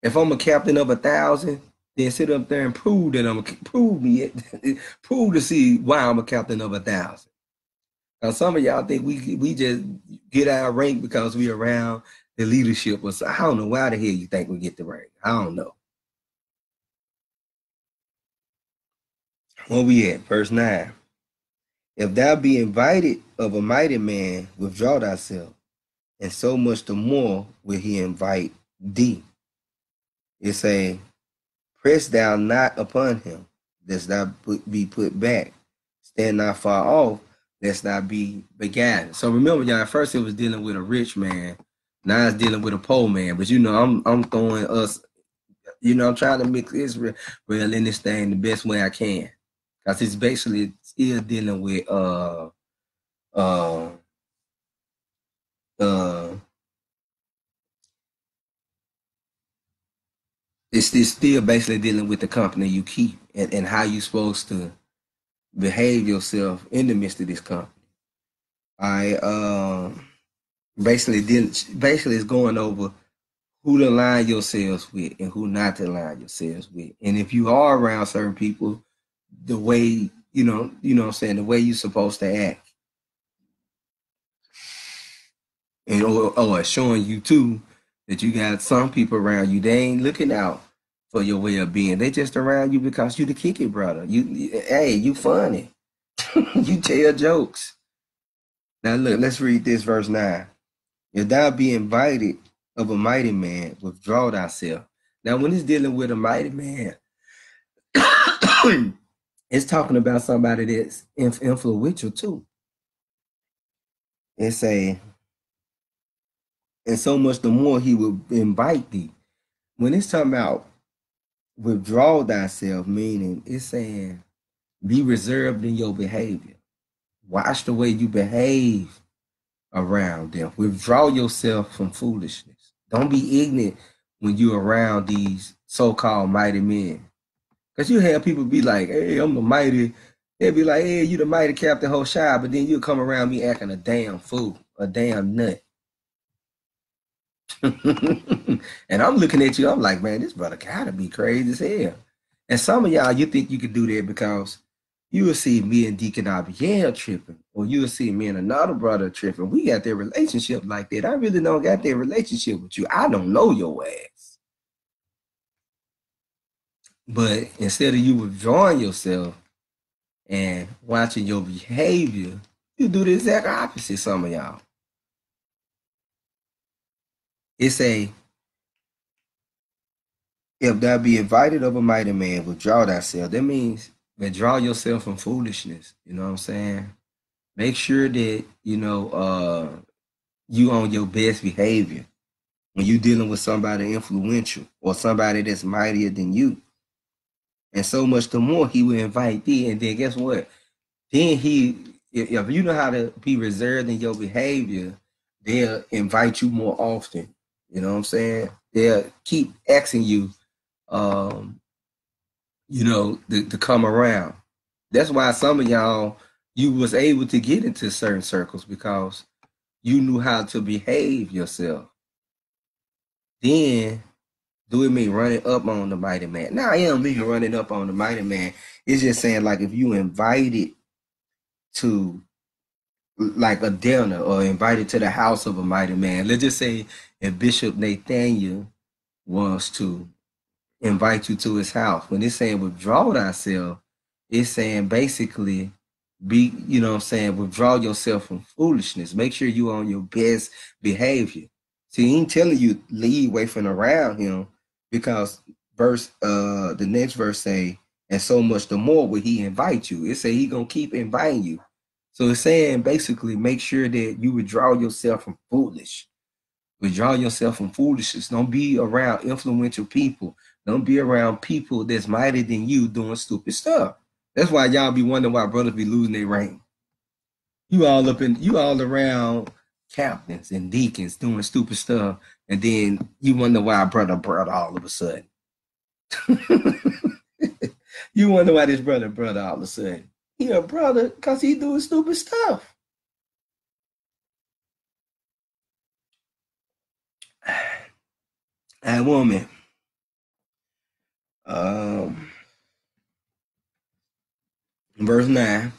If I'm a captain of a thousand, then sit up there and prove that I'm a prove me it, prove to see why I'm a captain of a thousand. Now, some of y'all think we we just get our rank because we around the leadership. Or so, I don't know why the hell you think we get the rank. I don't know. Where we at? Verse 9. If thou be invited of a mighty man, withdraw thyself, and so much the more will he invite thee. It's a press thou not upon him, lest thou be put back. Stand not far off, let's not be begat. So remember, y'all, first it was dealing with a rich man. Now it's dealing with a poor man. But you know, I'm I'm throwing us, you know, I'm trying to mix Israel in this thing the best way I can. Because it's basically still dealing with uh uh uh it's, it's still basically dealing with the company you keep and, and how you're supposed to behave yourself in the midst of this company. I um basically didn't basically is going over who to align yourselves with and who not to align yourselves with. And if you are around certain people, the way you know, you know I'm saying, the way you're supposed to act. And or, or showing you too that you got some people around you, they ain't looking out for your way of being. They just around you because you the kicky brother. You, hey, you funny. you tell jokes. Now look, let's read this verse 9. If thou be invited of a mighty man, withdraw thyself. Now, when it's dealing with a mighty man, it's talking about somebody that's influential too. It's a, and so much the more he will invite thee. When it's talking about withdraw thyself, meaning it's saying be reserved in your behavior. Watch the way you behave around them. Withdraw yourself from foolishness. Don't be ignorant when you're around these so-called mighty men. Because you have people be like, hey, I'm the mighty. They'll be like, hey, you the mighty Captain Hoshai, but then you'll come around me acting a damn fool, a damn nut. and I'm looking at you, I'm like, man, this brother gotta be crazy as hell. And some of y'all, you think you could do that because you will see me and Deacon Abigail tripping, or you will see me and another brother tripping. We got their relationship like that. I really don't got their relationship with you. I don't know your ass. But instead of you withdrawing yourself and watching your behavior, you do the exact opposite, some of y'all. It's a if thou be invited of a mighty man, withdraw thyself. That means withdraw yourself from foolishness. You know what I'm saying? Make sure that, you know, uh you on your best behavior when you dealing with somebody influential or somebody that's mightier than you. And so much the more he will invite thee. And then guess what? Then he if you know how to be reserved in your behavior, they'll invite you more often. You know what I'm saying? They'll keep asking you um, you know, to, to come around. That's why some of y'all you was able to get into certain circles because you knew how to behave yourself. Then do it mean running up on the mighty man? Now I am mean running up on the mighty man. It's just saying like if you invited to like a dinner or invited to the house of a mighty man. Let's just say if Bishop Nathanyel wants to invite you to his house. When it's saying withdraw thyself, it's saying basically be, you know what I'm saying, withdraw yourself from foolishness. Make sure you're on your best behavior. See, he ain't telling you leave away from around him because verse uh the next verse say, and so much the more will he invite you. It say he gonna keep inviting you. So it's saying basically make sure that you withdraw yourself from foolish. Withdraw yourself from foolishness. Don't be around influential people don't be around people that's mightier than you doing stupid stuff. That's why y'all be wondering why brothers be losing their rank. You all up in you all around captains and deacons doing stupid stuff, and then you wonder why brother brother all of a sudden. you wonder why this brother brother all of a sudden. He a brother because he doing stupid stuff. And woman. Um, verse 9.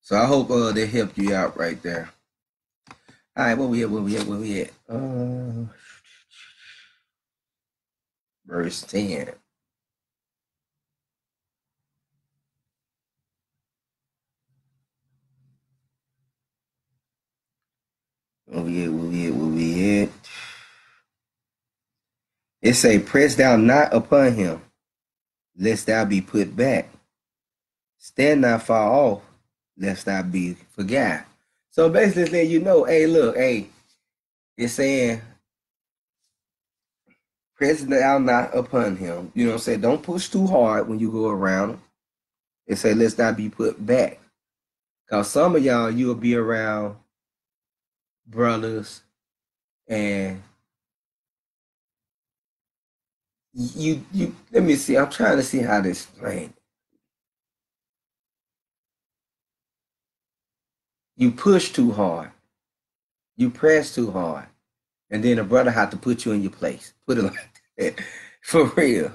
So I hope uh, they helped you out right there. All right, what we at? Where we at? What we at? Uh, verse 10. Where we at? Where we at? Where we at? It say, Press down not upon him, lest thou be put back. Stand not far off, lest thou be forgot. So basically saying, you know, hey, look, hey, it's saying, press down not upon him. You know what I'm saying? Don't push too hard when you go around. It say, let's not be put back. Because some of y'all, you'll be around brothers and you you let me see. I'm trying to see how to explain. You push too hard. You press too hard. And then a brother had to put you in your place. Put it like that. For real.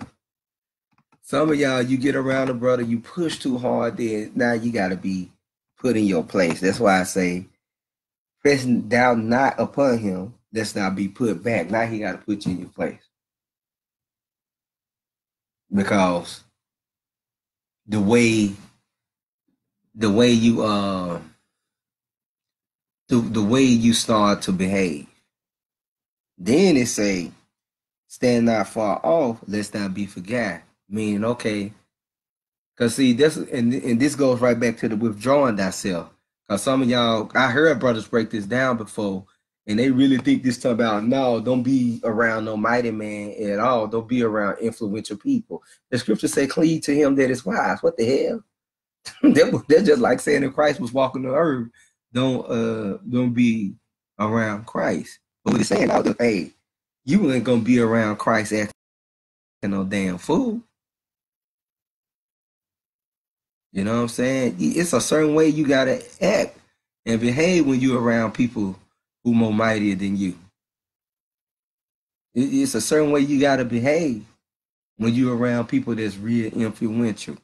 Some of y'all, you get around a brother, you push too hard, then now you gotta be put in your place. That's why I say pressing down not upon him, let's not be put back. Now he gotta put you in your place because the way the way you uh the, the way you start to behave. Then it say stand not far off lest not be forgot. Meaning okay because see this and, and this goes right back to the withdrawing thyself. Because some of y'all i heard brothers break this down before and they really think this time about no, don't be around no mighty man at all. Don't be around influential people. The scripture say, cleave to him that is wise. What the hell? that's just like saying that Christ was walking the earth, don't uh don't be around Christ. But we're saying out hey, you ain't gonna be around Christ acting no damn fool. You know what I'm saying? It's a certain way you gotta act and behave when you're around people who more mightier than you. It's a certain way you got to behave when you're around people that's real influential.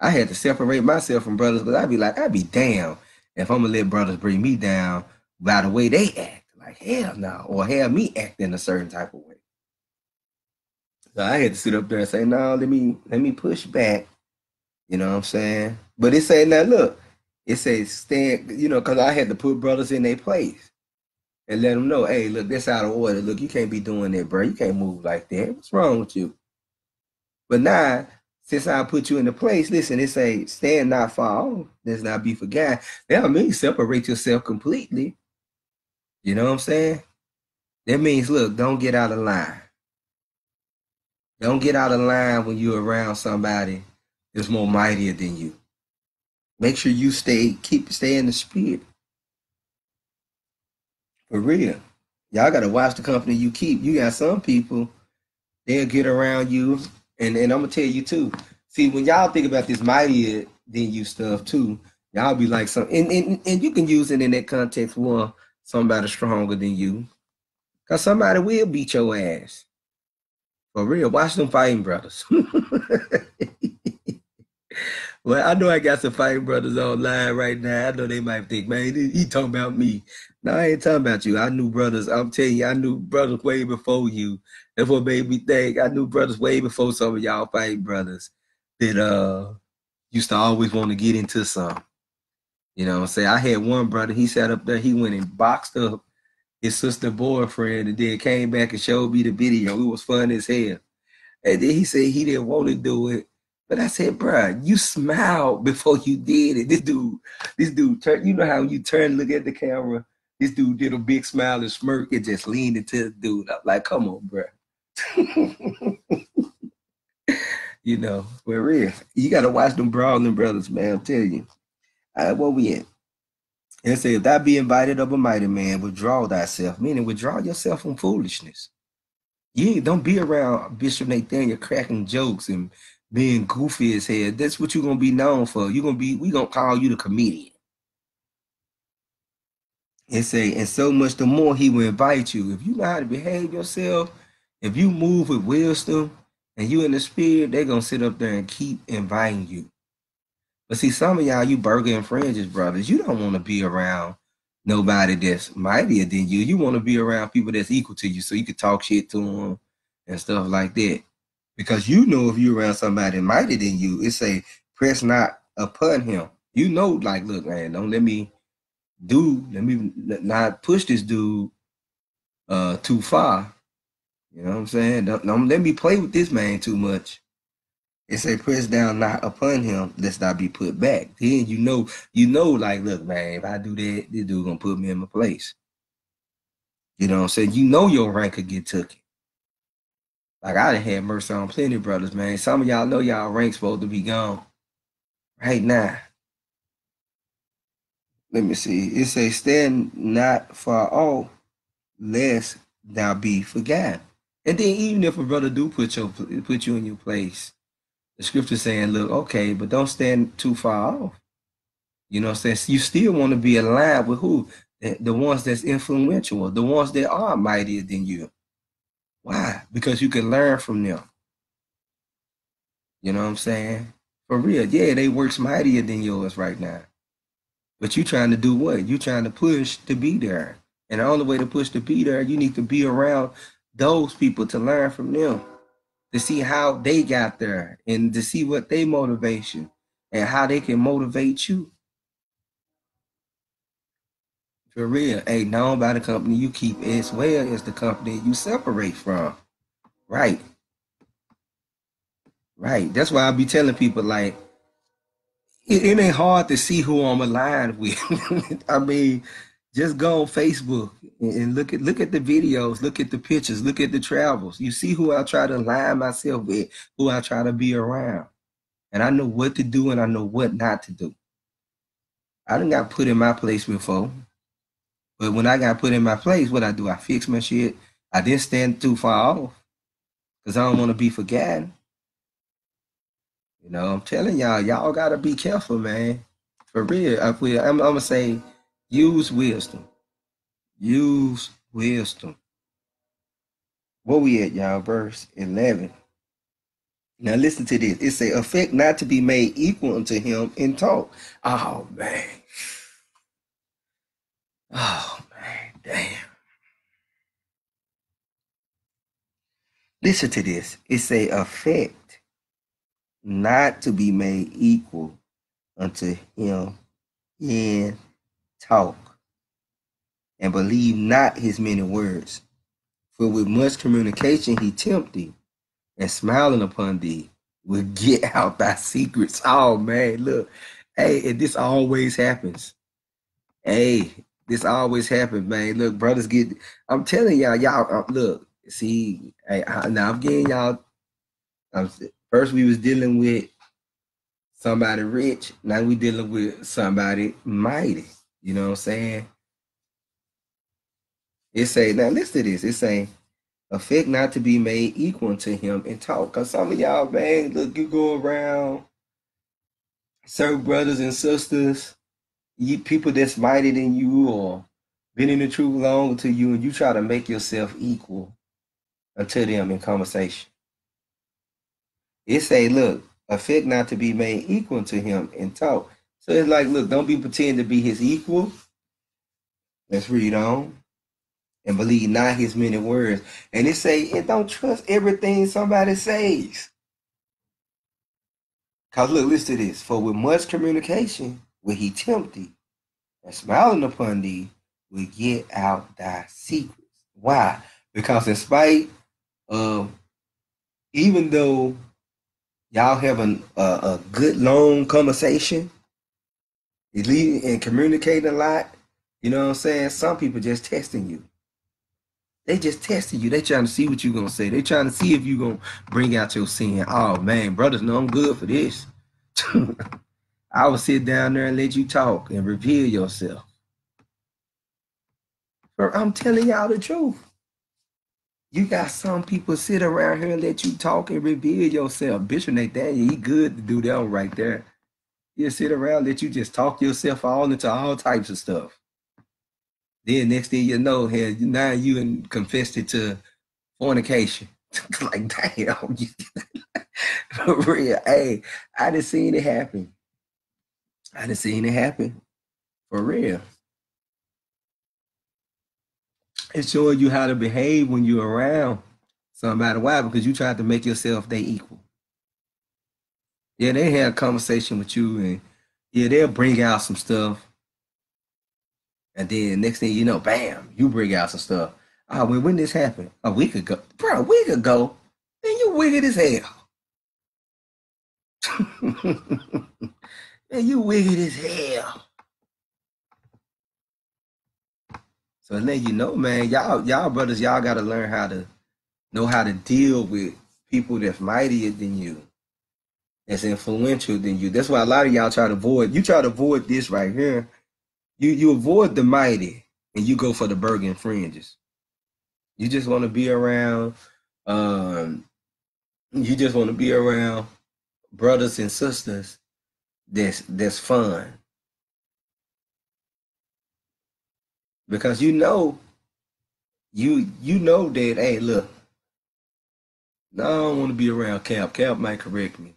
I had to separate myself from brothers because I'd be like, I'd be damn if I'm gonna let brothers bring me down by the way they act. Like hell no, or have me act in a certain type of way. So I had to sit up there and say, no, let me let me push back. You know what I'm saying? But it said, now look, it says stand, you know, because I had to put brothers in their place and let them know, hey, look, this out of order. Look, you can't be doing that, bro. You can't move like that. What's wrong with you? But now, since I put you in the place, listen, it say stand not off, let's not be forgotten. That means separate yourself completely. You know what I'm saying? That means look, don't get out of line. Don't get out of line when you're around somebody that's more mightier than you. Make sure you stay, keep stay in the spirit. For real. Y'all gotta watch the company you keep. You got some people, they'll get around you, and, and I'm gonna tell you too. See, when y'all think about this mightier than you stuff too, y'all be like some and, and, and you can use it in that context one, somebody stronger than you. Cause somebody will beat your ass. For real. Watch them fighting brothers. Well, I know I got some fighting brothers online right now. I know they might think, man, he, he talking about me. No, I ain't talking about you. I knew brothers. I'm telling you, I knew brothers way before you. That's what made me think. I knew brothers way before some of y'all fighting brothers that uh used to always want to get into some. You know, say I had one brother, he sat up there, he went and boxed up his sister boyfriend and then came back and showed me the video. It was fun as hell. And then he said he didn't want to do it but I said, bruh, you smiled before you did it. This dude, this dude, turn, you know how you turn, look at the camera. This dude did a big smile and smirk and just leaned into the dude. I'm like, come on, bruh. you know, we're real. You got to watch them brawling brothers, man. I'm telling you. All right, where we at? And it says, if thou be invited of a mighty man, withdraw thyself, meaning withdraw yourself from foolishness. You don't be around Bishop Nathanyel cracking jokes and being goofy as hell. That's what you're gonna be known for. You're gonna be we gonna call you the comedian. And say, and so much the more he will invite you. If you know how to behave yourself, if you move with wisdom and you in the spirit, they're gonna sit up there and keep inviting you. But see, some of y'all, you burger and fringes brothers, you don't want to be around nobody that's mightier than you. You want to be around people that's equal to you so you can talk shit to them and stuff like that. Because you know if you're around somebody mightier than you, it's a press not upon him. You know, like, look, man, don't let me do, let me not push this dude uh too far. You know what I'm saying? Don't, don't let me play with this man too much. It's a press down not upon him, let's not be put back. Then you know, you know, like, look, man, if I do that, this dude gonna put me in my place. You know what I'm saying? You know your rank could get took. Like I done had mercy on plenty brothers, man. Some of y'all know y'all rank supposed to be gone right now. Let me see. It says, "Stand not far off, lest thou be forgotten." And then, even if a brother do put your put you in your place, the scripture saying, "Look, okay, but don't stand too far off." You know, what I'm saying? you still want to be aligned with who the, the ones that's influential, the ones that are mightier than you. Why? Because you can learn from them. You know what I'm saying? For real. Yeah, they works mightier than yours right now. But you trying to do what? You trying to push to be there. And the only way to push to be there, you need to be around those people to learn from them, to see how they got there and to see what they motivation and how they can motivate you. For real, ain't known by the company you keep as well as the company you separate from. Right. Right. That's why I be telling people like it, it ain't hard to see who I'm aligned with. I mean, just go on Facebook and look at look at the videos, look at the pictures, look at the travels. You see who I try to align myself with, who I try to be around. And I know what to do and I know what not to do. I done got put in my place before. But when I got put in my place, what I do, I fix my shit. I didn't stand too far off because I don't want to be forgotten. You know, I'm telling y'all, y'all gotta be careful, man. For real. I'm, I'm gonna say, use wisdom. Use wisdom. Where we at, y'all? Verse 11. Now listen to this. It say affect not to be made equal unto him in talk. Oh man. Oh man, damn. Listen to this. It say affect not to be made equal unto him in talk, and believe not his many words. For with much communication he tempt thee, and smiling upon thee will get out thy secrets. Oh man, look. Hey, and this always happens. Hey, this always happens, man. Look, brothers get I'm telling y'all, y'all uh, look, see, hey, I, now I'm getting y'all. I'm, first we was dealing with somebody rich. Now we dealing with somebody mighty. You know what I'm saying? It say, now listen to this. It say, affect not to be made equal to him in talk. Cause some of y'all, man, look, you go around certain brothers and sisters, you people that's mighty than you or been in the truth longer to you, and you try to make yourself equal unto them in conversation. It say, look, affect not to be made equal to him in talk. So it's like, look, don't be pretending to be his equal. Let's read on. And believe not his many words. And it say, and don't trust everything somebody says. Cause look, listen to this. For with much communication will he tempt thee, and smiling upon thee will get out thy secrets. Why? Because in spite of, even though y'all having a, a good long conversation, leading and communicating a lot, you know what I'm saying? Some people just testing you. They just testing you. They trying to see what you're gonna say. They trying to see if you gonna bring out your sin. Oh man, brothers know I'm good for this. I will sit down there and let you talk and reveal yourself. I'm telling y'all the truth. You got some people sit around here and let you talk and reveal yourself. Bishop Nathanyel, he good to do that right there. You sit around, let you just talk yourself all into all types of stuff. Then next thing you know, hey, now you and confessed it to fornication. like damn, for real. Hey, I done seen it happen. I done seen it happen. For real. It's showing you how to behave when you're around somebody. Why? Because you tried to make yourself they equal. Yeah, they had a conversation with you and yeah, they'll bring out some stuff and then next thing you know, bam, you bring out some stuff. Oh, when when this happened? A week ago. Bro, a week ago. Man, you wicked as hell. man, you wicked as hell. So then you know, man, y'all, y'all brothers, y'all gotta learn how to know how to deal with people that's mightier than you, that's influential than you. That's why a lot of y'all try to avoid. You try to avoid this right here you you avoid the mighty and you go for the burger and fringes. You just want to be around. Um, you just want to be around brothers and sisters. That's that's fun because you know you you know that hey look no I don't want to be around Cap. Cap might correct me.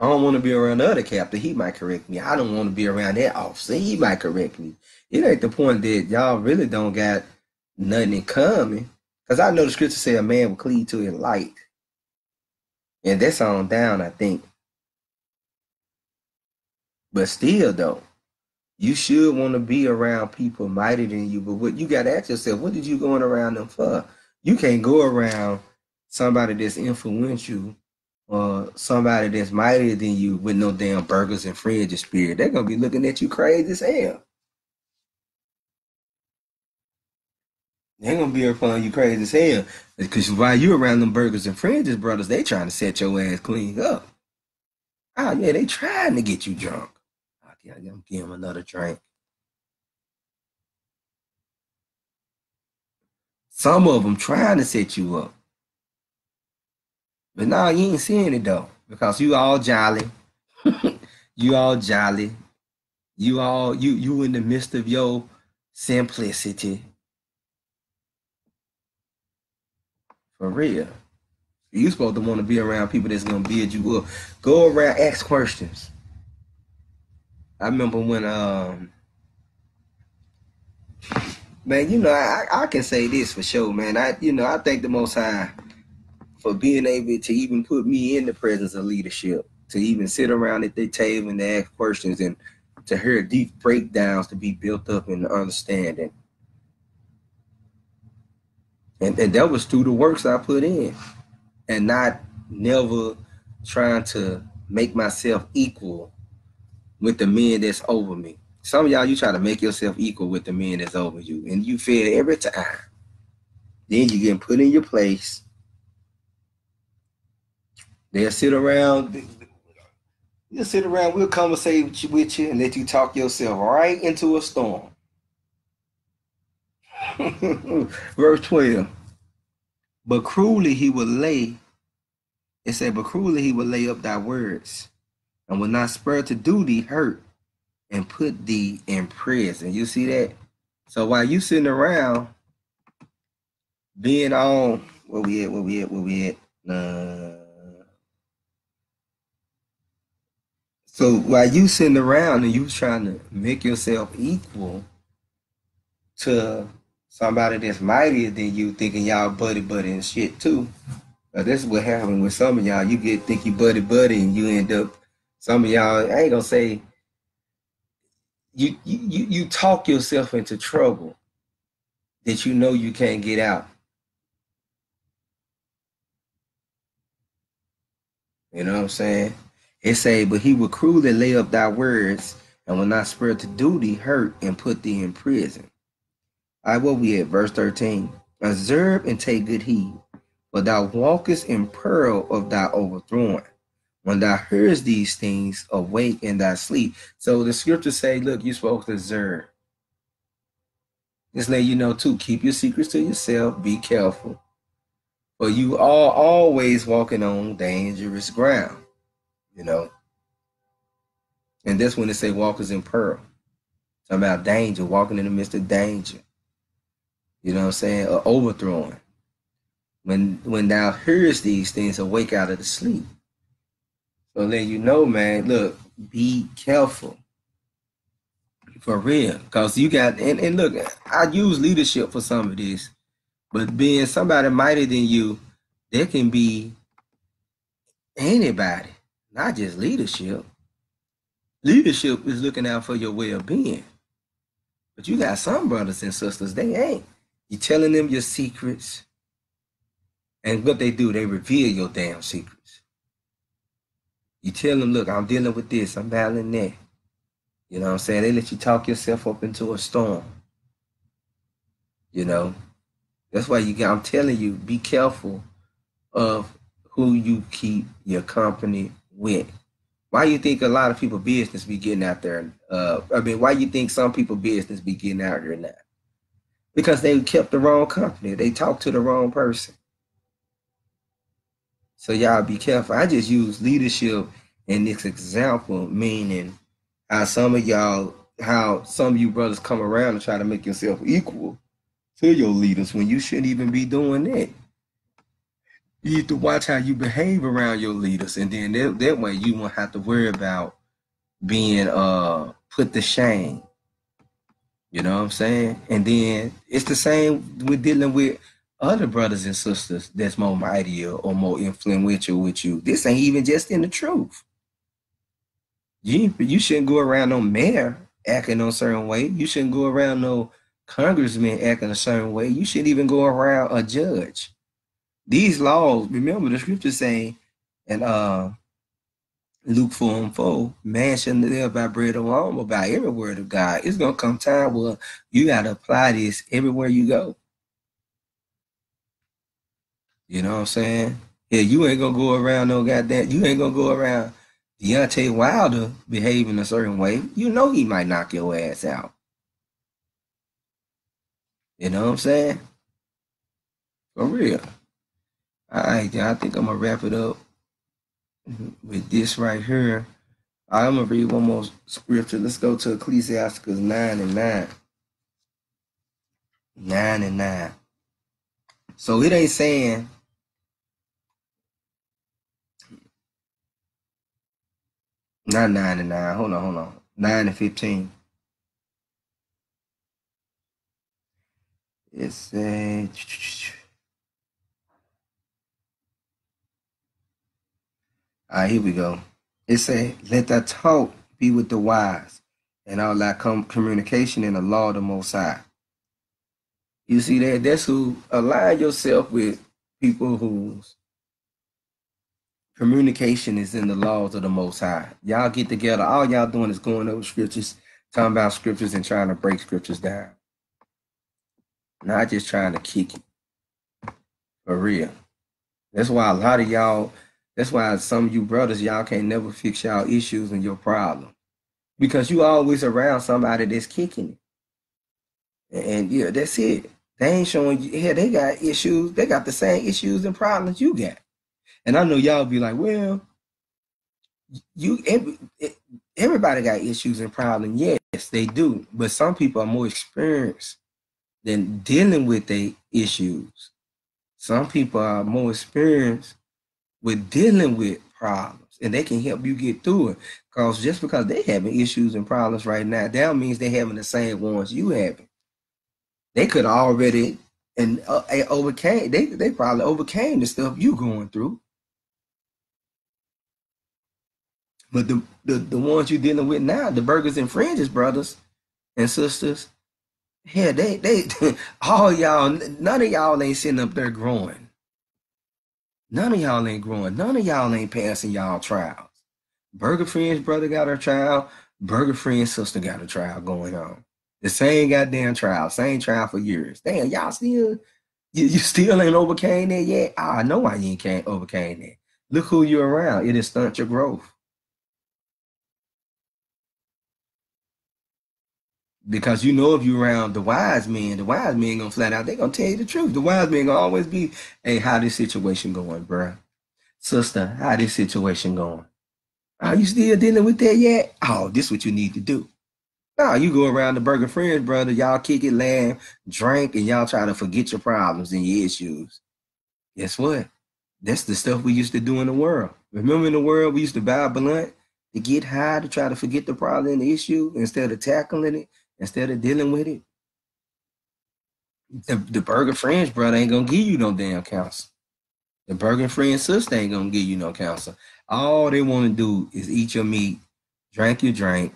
I don't want to be around the other captain. He might correct me. I don't want to be around that officer. He might correct me. It ain't the point that y'all really don't got nothing in common. Because I know the scripture say a man will cleave to his light. And that's on down, I think. But still, though, you should want to be around people mightier than you. But what you got to ask yourself, what did you going around them for? You can't go around somebody that's influential or somebody that's mightier than you with no damn burgers and fringe spirit, they're gonna be looking at you crazy as hell. They're gonna be upon you crazy as hell. Because while you around them burgers and fringes, brothers, they trying to set your ass clean up. Oh yeah, they trying to get you drunk. I'm give them another drink. Some of them trying to set you up. But now you ain't seeing it though, because you all jolly. you all jolly. You all you you in the midst of your simplicity. For real. You supposed to want to be around people that's gonna build you up. Go around, ask questions. I remember when um man, you know, I, I can say this for sure, man. I you know, I thank the most high for being able to even put me in the presence of leadership, to even sit around at the table and ask questions and to hear deep breakdowns to be built up in understanding. And, and that was through the works I put in and not never trying to make myself equal with the men that's over me. Some of y'all, you try to make yourself equal with the men that's over you, and you fail every time. Then you get put in your place. They'll sit around. You'll sit around. We'll conversate with you, with you and let you talk yourself right into a storm. Verse 12. But cruelly he will lay, it said, but cruelly he will lay up thy words, and will not spare to do thee hurt, and put thee in prison. You see that? So while you sitting around being on where we at, where we at, where we at, uh, so while you sitting around and you trying to make yourself equal to somebody that's mightier than you thinking y'all buddy buddy and shit too. But this is what happened with some of y'all. You get think you buddy buddy and you end up some of y'all, I ain't gonna say you you you talk yourself into trouble that you know you can't get out. You know what I'm saying? It say, but he will cruelly lay up thy words and will not spare to do thee hurt and put thee in prison. I will be at verse 13. Observe and take good heed, for thou walkest in peril of thy overthrowing. When thou hearest these things, awake in thy sleep. So the scriptures say, look, you spoke to observe. Just let you know too, keep your secrets to yourself, be careful. For you are always walking on dangerous ground, you know. And that's when they say walkers in peril. Talking about danger, walking in the midst of danger. You know what I'm saying? Or overthrowing. When when thou hearest these things, awake out of the sleep. Let you know, man, look, be careful. For real. Because you got and, and look, I use leadership for some of this, but being somebody mightier than you, there can be anybody, not just leadership. Leadership is looking out for your well-being. But you got some brothers and sisters, they ain't. You telling them your secrets. And what they do, they reveal your damn secrets. You tell them, look, I'm dealing with this, I'm battling that. You know what I'm saying? They let you talk yourself up into a storm. You know? That's why you got, I'm telling you, be careful of who you keep your company with. Why you think a lot of people business be getting out there? Uh, I mean, why you think some people business be getting out there now? because they kept the wrong company. They talked to the wrong person. So y'all be careful. I just use leadership in this example, meaning how some of y'all, how some of you brothers come around and try to make yourself equal to your leaders when you shouldn't even be doing that. You have to watch how you behave around your leaders, and then that, that way you won't have to worry about being uh put to shame you know what I'm saying? And then it's the same with dealing with other brothers and sisters that's more mightier or more influential with you. This ain't even just in the truth. You, you shouldn't go around no mayor acting a certain way. You shouldn't go around no congressman acting a certain way. You shouldn't even go around a judge. These laws, remember the scripture saying, and uh Luke 4 and 4, man shouldn't live by bread alone, but by every word of God. It's gonna come time where you gotta apply this everywhere you go. You know what I'm saying? Yeah, you ain't gonna go around no goddamn you ain't gonna go around Deontay Wilder behaving a certain way. You know he might knock your ass out. You know what I'm saying? For real. All right, y'all. I think I'm gonna wrap it up with this right here. I'm gonna read one more scripture. Let's go to Ecclesiasticus 9 and 9. 9 and 9. So it ain't saying Not nine and nine. Hold on, hold on. Nine and fifteen. It's a. All right, here we go. It say, "Let that talk be with the wise, and all that com- communication in the law of the Most High." You see that? That's who align yourself with people whose communication is in the laws of the Most High. Y'all get together. All y'all doing is going over scriptures, talking about scriptures, and trying to break scriptures down. Not just trying to kick it. For real. That's why a lot of y'all, that's why some of you brothers, y'all can't never fix y'all issues and your problem. Because you always around somebody that's kicking it. And yeah, that's it. They ain't showing you, yeah, they got issues. They got the same issues and problems you got. And I know y'all be like, well, you every, everybody got issues and problems. Yes, they do. But some people are more experienced than dealing with their issues. Some people are more experienced with dealing with problems and they can help you get through it. Because just because they having issues and problems right now, that means they having the same ones you having. They could already and uh, overcame. They they probably overcame the stuff you going through. But the, the the ones you're dealing with now, the burgers and fringes brothers and sisters, yeah, they they all y'all, none of y'all ain't sitting up there growing. None of y'all ain't growing. None of y'all ain't passing y'all trials. Burger Friends brother got a trial. Burger Friends sister got a trial going on. The same goddamn trial, same trial for years. Damn, y'all still you, you still ain't overcame that yet? Oh, I know why you can't overcame that. Look who you're around. It is stunt your growth. Because you know if you're around the wise men, the wise men gonna flat out, they gonna tell you the truth. The wise men gonna always be, hey, how this situation going, bruh? Sister, how this situation going? Are you still dealing with that yet? Oh, this what you need to do. No, you go around the Burger Friends, brother. Y'all kick it, laugh, drink, and y'all try to forget your problems and your issues. Guess what? That's the stuff we used to do in the world. Remember in the world, we used to buy a blunt to get high to try to forget the problem and the issue instead of tackling it instead of dealing with it. The, the Burger Friends brother ain't gonna give you no damn counsel. The Burger Friends sister ain't gonna give you no counsel. All they want to do is eat your meat, drink your drink,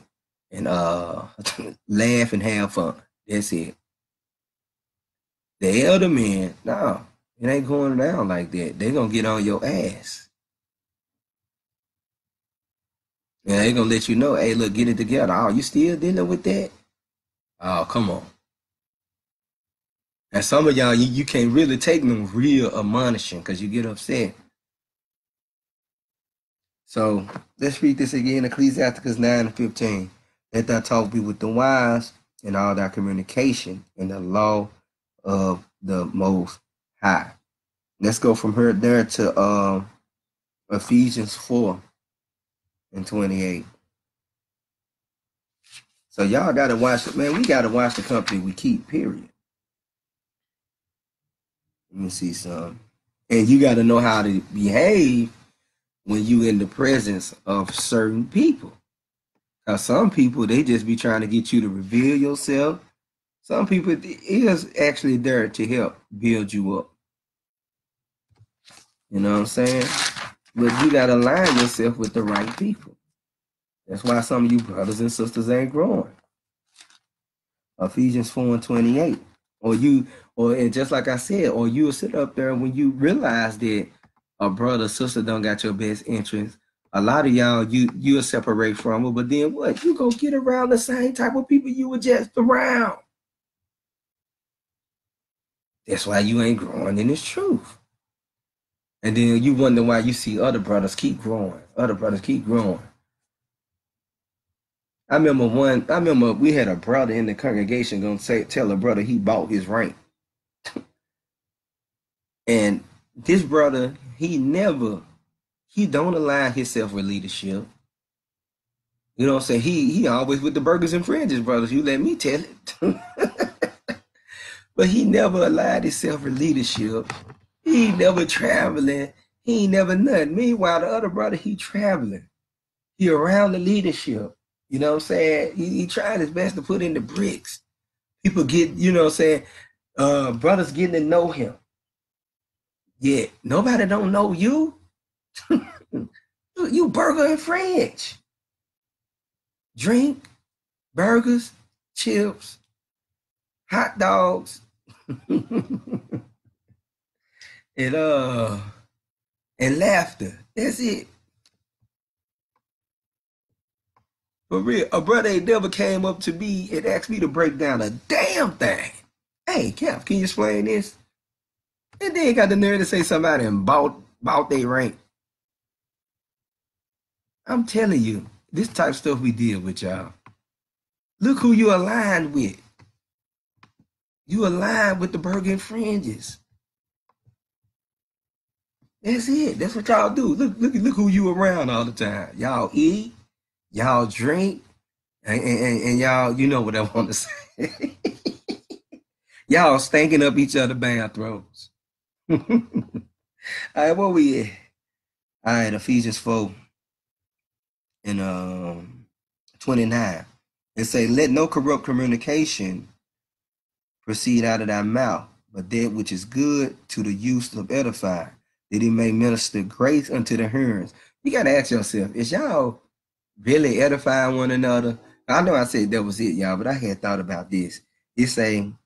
and uh laugh and have fun. That's it. The elder men, no, it ain't going down like that. They're gonna get on your ass. And they're gonna let you know, hey, look, get it together. Oh, you still dealing with that? Oh, come on. And some of y'all, you, you can't really take them real admonishing because you get upset. So let's read this again, Ecclesiasticus 9 and 15. Let thy talk be with the wise and all thy communication in the law of the most high. Let's go from here there to uh, Ephesians 4 and 28. So y'all gotta watch it, man. We gotta watch the company we keep, period. Let me see some. And you gotta know how to behave when you in the presence of certain people. Now, some people they just be trying to get you to reveal yourself. Some people is actually there to help build you up. You know what I'm saying? But you gotta align yourself with the right people. That's why some of you brothers and sisters ain't growing. Ephesians 4 and 28. Or you, or and just like I said, or you'll sit up there when you realize that a brother, sister don't got your best interest. A lot of y'all, you you'll separate from it, but then what? You go get around the same type of people you were just around. That's why you ain't growing in this truth. And then you wonder why you see other brothers keep growing. Other brothers keep growing. I remember one. I remember we had a brother in the congregation gonna say tell a brother he bought his rank, and this brother he never he don't align himself with leadership. You know what I'm saying? He he always with the burgers and fringes brothers. You let me tell it. but he never aligned himself with leadership. He never traveling. He ain't never nothing. Meanwhile, the other brother he traveling. He around the leadership. You know what I'm saying? He, he tried his best to put in the bricks. People get, you know what I'm saying, uh, brothers getting to know him. Yeah, nobody don't know you. you burger and French. Drink, burgers, chips, hot dogs, and uh and laughter. That's it. For real, a brother ain't never came up to me and asked me to break down a damn thing. Hey, Cap, can you explain this? And then got the nerve to say somebody and bought bought their rank. I'm telling you, this type of stuff we deal with, y'all. Look who you aligned with. You aligned with the burger and fringes. That's it. That's what y'all do. Look, look, look who you around all the time. Y'all eat, y'all drink, and, and, and y'all, you know what I want to say. y'all stinking up each other bathrooms. all right, where we at? All right, Ephesians 4 and um 29. It say, let no corrupt communication proceed out of thy mouth, but that which is good to the use of edifying, that he may minister grace unto the hearers. You got to ask yourself, is y'all really edifying one another? I know I said that was it, y'all, but I had thought about this. It's saying,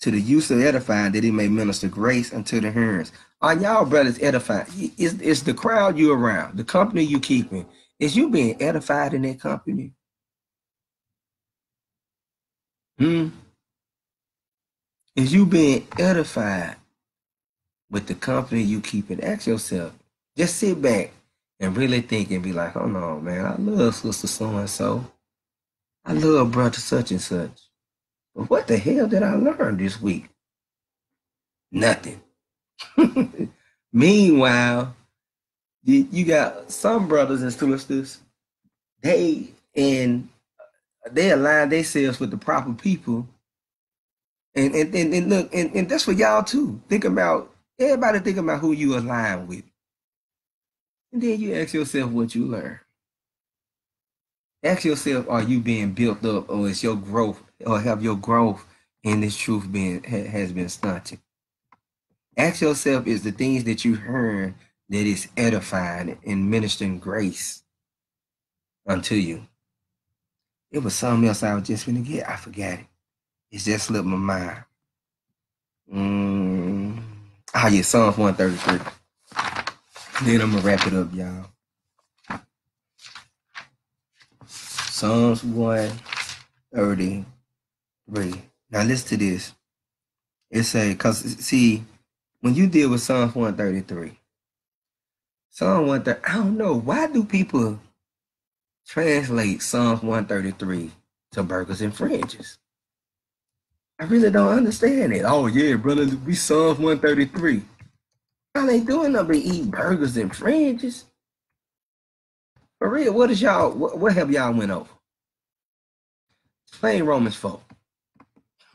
to the use of edifying, that he may minister grace unto the hearers. Are y'all brothers edifying? Is, is the crowd you around, the company you keeping, is you being edified in that company? Hmm? Is you being edified with the company you keep it? Ask yourself. Just sit back and really think and be like, oh no, man, I love sister so and so. I love brother such and such. But what the hell did I learn this week? Nothing. Meanwhile, you got some brothers and sisters, they and they align themselves with the proper people. And and, and, and look, and, and that's for y'all too. Think about everybody think about who you align with. And then you ask yourself what you learn. Ask yourself, are you being built up or is your growth or have your growth in this truth been has been stunted? Ask yourself, is the things that you heard that is edifying and ministering grace unto you? It was something else I was just gonna get. I forgot it. It's just slipped my mind. Mm. Ah, yeah, Psalms 133. Then I'm gonna wrap it up, y'all. Psalms 133. Now listen to this. It say, cause see, when you deal with Psalms 133, Psalm 133, I don't know, why do people translate Psalms 133 to burgers and fringes. I really don't understand it. Oh yeah, brother, we Psalms 133. Y'all ain't doing nothing but eat burgers and fringes. For real, what is y'all, what, what have y'all went over? Explain Romans 4.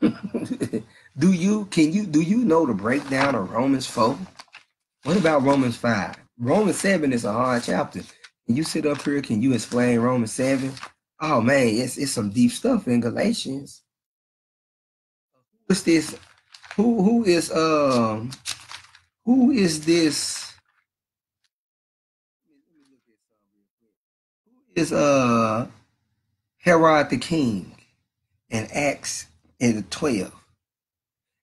do you, can you, do you know the breakdown of Romans 4? What about Romans 5? Romans 7 is a hard chapter. Can you sit up here? Can you explain Romans 7? Oh man, it's it's some deep stuff in Galatians. Who is this? Who who is um who is this? Who is uh Herod the king in Acts in 12?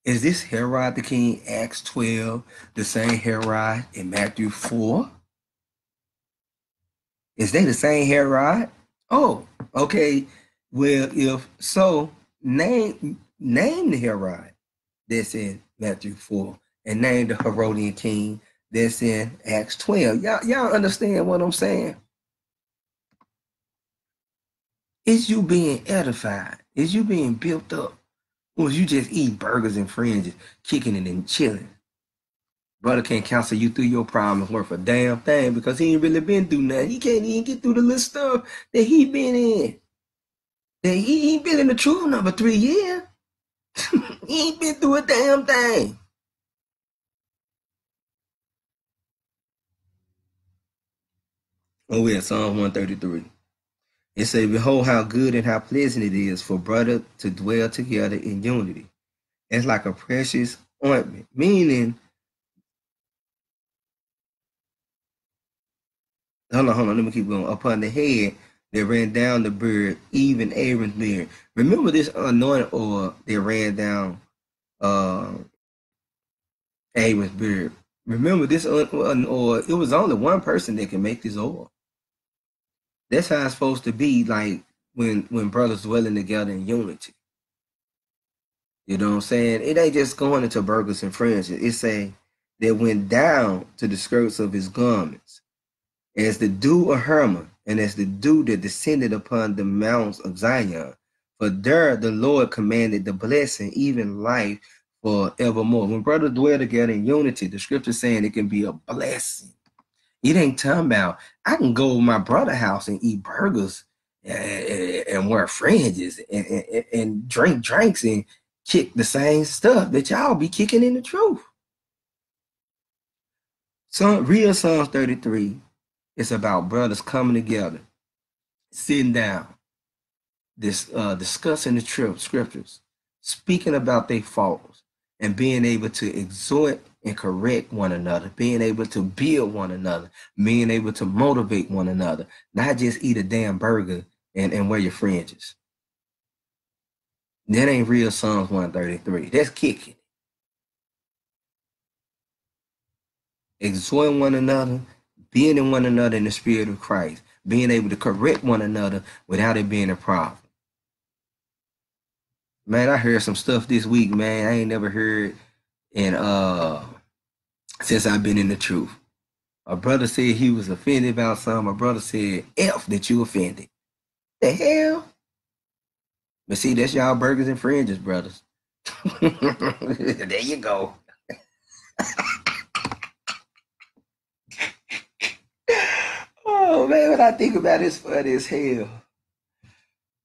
Is this Herod the king, Acts 12, the same Herod in Matthew 4? Is they the same Herod? Oh, okay. Well, if so, name name the Herod that's in Matthew 4 and name the Herodian king that's in Acts 12. Y'all, y'all understand what I'm saying? Is you being edified? Is you being built up? Or is you just eating burgers and fringes, kicking it and chilling? Brother can't counsel you through your problems worth a damn thing because he ain't really been through nothing. He can't even get through the little stuff that he been in. That he ain't been in the truth number three years. he ain't been through a damn thing. Oh yeah, Psalm 133. It says, Behold how good and how pleasant it is for brother to dwell together in unity. It's like a precious ointment, meaning hold on, hold on, let me keep going. Upon the head that ran down the beard, even Aaron's beard. Remember this anointed oil that ran down uh, Aaron's beard. Remember this oil, it was only one person that can make this oil. That's how it's supposed to be like when when brothers dwelling together in unity. You know what I'm saying? It ain't just going into burgers and fringes. It's a that went down to the skirts of his garments, as the dew of Hermon, and as the dew that descended upon the mounts of Zion. For there the Lord commanded the blessing, even life forevermore. When brothers dwell together in unity, the scripture saying it can be a blessing. It ain't talking about I can go to my brother house and eat burgers and, and, wear fringes and, and, and drink drinks and kick the same stuff that y'all be kicking in the truth. So real Psalms 33 is about brothers coming together, sitting down, this uh, discussing the truth, scriptures, speaking about their faults, and being able to exhort and correct one another, being able to build one another, being able to motivate one another, not just eat a damn burger and, and wear your fringes. That ain't real Psalms 133. That's kicking. Exhorting one another, being in one another in the spirit of Christ, being able to correct one another without it being a problem. Man, I heard some stuff this week, man. I ain't never heard in uh since I've been in the truth. My brother said he was offended about something. My brother said, F that you offended. The hell? But see, that's y'all burgers and fringes, brothers. there you go. oh man, when I think about it, it's funny as hell.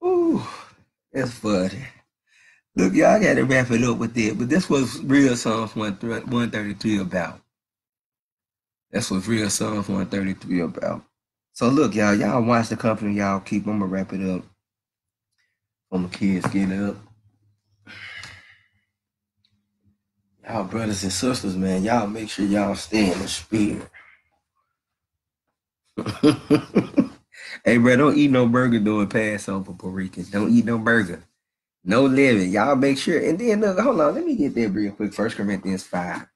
Ooh, it's funny. Look, y'all got to wrap it up with it, but this was real Psalms 133 about. That's what real Psalms 133 about. So look, y'all, y'all watch the company, y'all keep. I'm gonna wrap it up. The kids get up. Y'all brothers and sisters, man, y'all make sure y'all stay in the spirit. hey, bro, don't eat no burger during Passover, Puerto Rican. Don't eat no burger. No living. Y'all make sure. And then look, hold on, let me get there real quick. First Corinthians 5.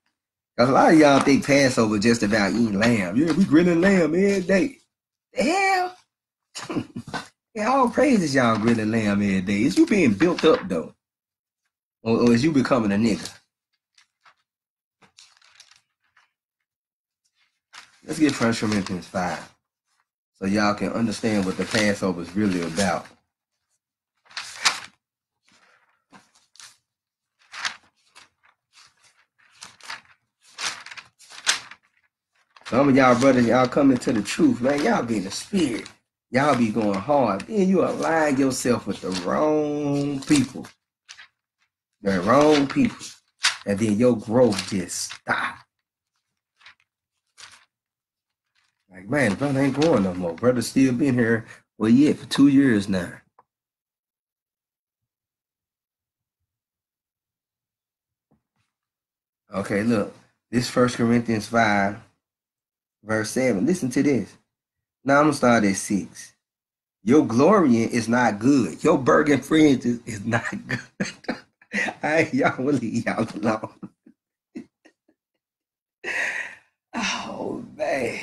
Because a lot of y'all think Passover just about eating lamb. Yeah, we grilling lamb every day. The hell? yeah, all praises y'all grilling lamb every day. Is you being built up though? Or, or is you becoming a nigga? Let's get First Corinthians 5. So y'all can understand what the Passover is really about. Some of y'all brothers, y'all coming to the truth, man. Y'all be in the spirit. Y'all be going hard. Then you align yourself with the wrong people. The wrong people. And then your growth just stop. Like, man, brother ain't growing no more. Brother still been here, well, yeah, for two years now. Okay, look. This First Corinthians 5 verse 7. Listen to this. Now I'm gonna start at six. Your glorying is not good. Your burger friends is, is not good. I y'all will leave y'all alone. oh man.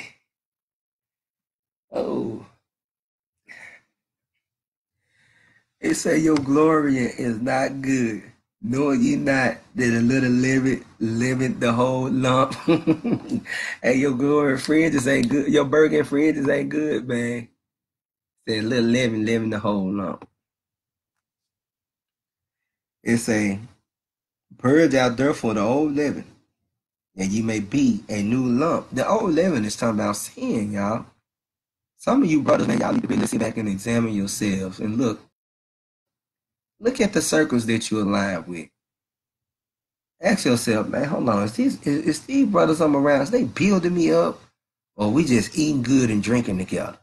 Oh. It say your glorying is not good knowing ye not that a little living limit the whole lump. hey, your glory fringes ain't good. Your burger fringes ain't good, man. Say a little living, living the whole lump. It's a purge out therefore the old living, and you may be a new lump. The old living is talking about sin, y'all. Some of you brothers, man, y'all need to be listening back and examine yourselves and look Look at the circles that you align with. Ask yourself, man, hold on, is these is, is these brothers I'm around, is they building me up? or we just eating good and drinking together.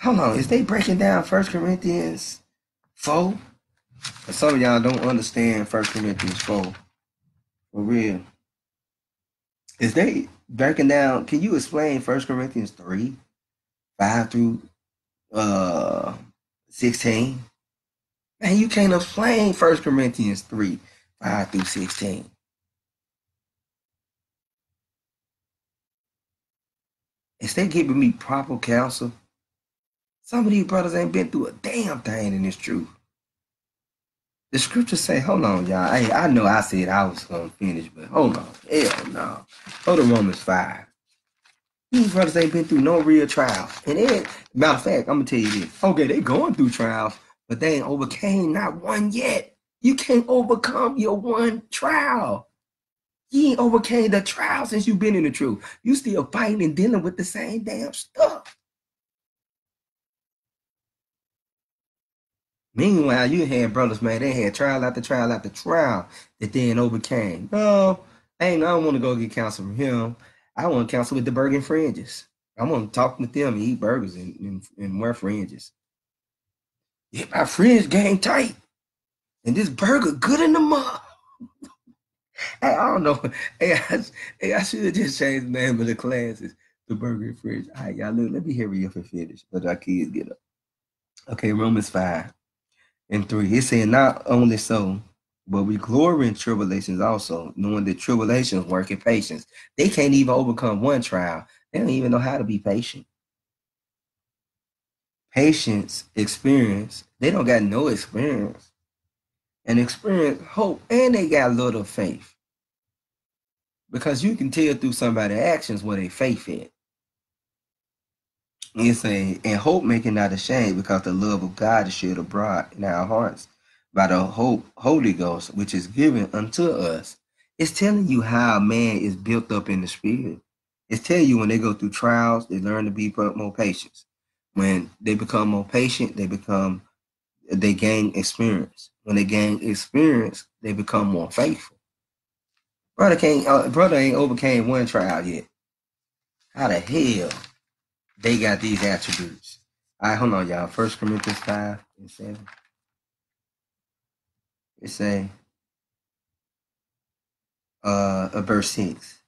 Hold on, is they breaking down First Corinthians 4? Some of y'all don't understand First Corinthians 4. For real. Is they breaking down? Can you explain First Corinthians 3, 5 through uh 16? Man, you can't explain First Corinthians 3, 5 through 16. Instead of giving me proper counsel, some of these brothers ain't been through a damn thing in this truth. The scriptures say, hold on, y'all. Hey, I know I said I was gonna finish, but hold on. Hell no. Go to Romans 5. These brothers ain't been through no real trial. And then, matter of fact, I'm gonna tell you this. Okay, they going through trials, but they ain't overcame not one yet. You can't overcome your one trial. You ain't overcame the trial since you've been in the truth. You still fighting and dealing with the same damn stuff. Meanwhile, you had brothers, man, they had trial after trial after trial that then overcame. No, I ain't I don't want to go get counsel from him. I want to counsel with the Bergen fringes. I want to talk with them and eat burgers and, and, and wear fringes. Yeah, my fringe gang tight. And this burger good in the mud. hey, I don't know. Hey, I, hey, I should have just changed the name of the classes to Burger and Fringe. All right, y'all, look, let me hear for finish. Let our kids get up. Okay, Romans 5 and 3. It said, Not only so, but we glory in tribulations also, knowing that tribulations work in patience. They can't even overcome one trial. They don't even know how to be patient. Patience, experience, they don't got no experience. And experience hope, and they got little faith. Because you can tell through somebody's actions where they faith is. It's and hope making not ashamed because the love of God is shed abroad in our hearts by the Holy Ghost, which is given unto us. It's telling you how a man is built up in the spirit. It's telling you when they go through trials, they learn to be more patient. When they become more patient, they become they gain experience. When they gain experience, they become more faithful. Brother can't uh, brother ain't overcame one trial yet. How the hell they got these attributes. All right, hold on, y'all. First Corinthians 5 and 7. It say, uh, uh, verse 6.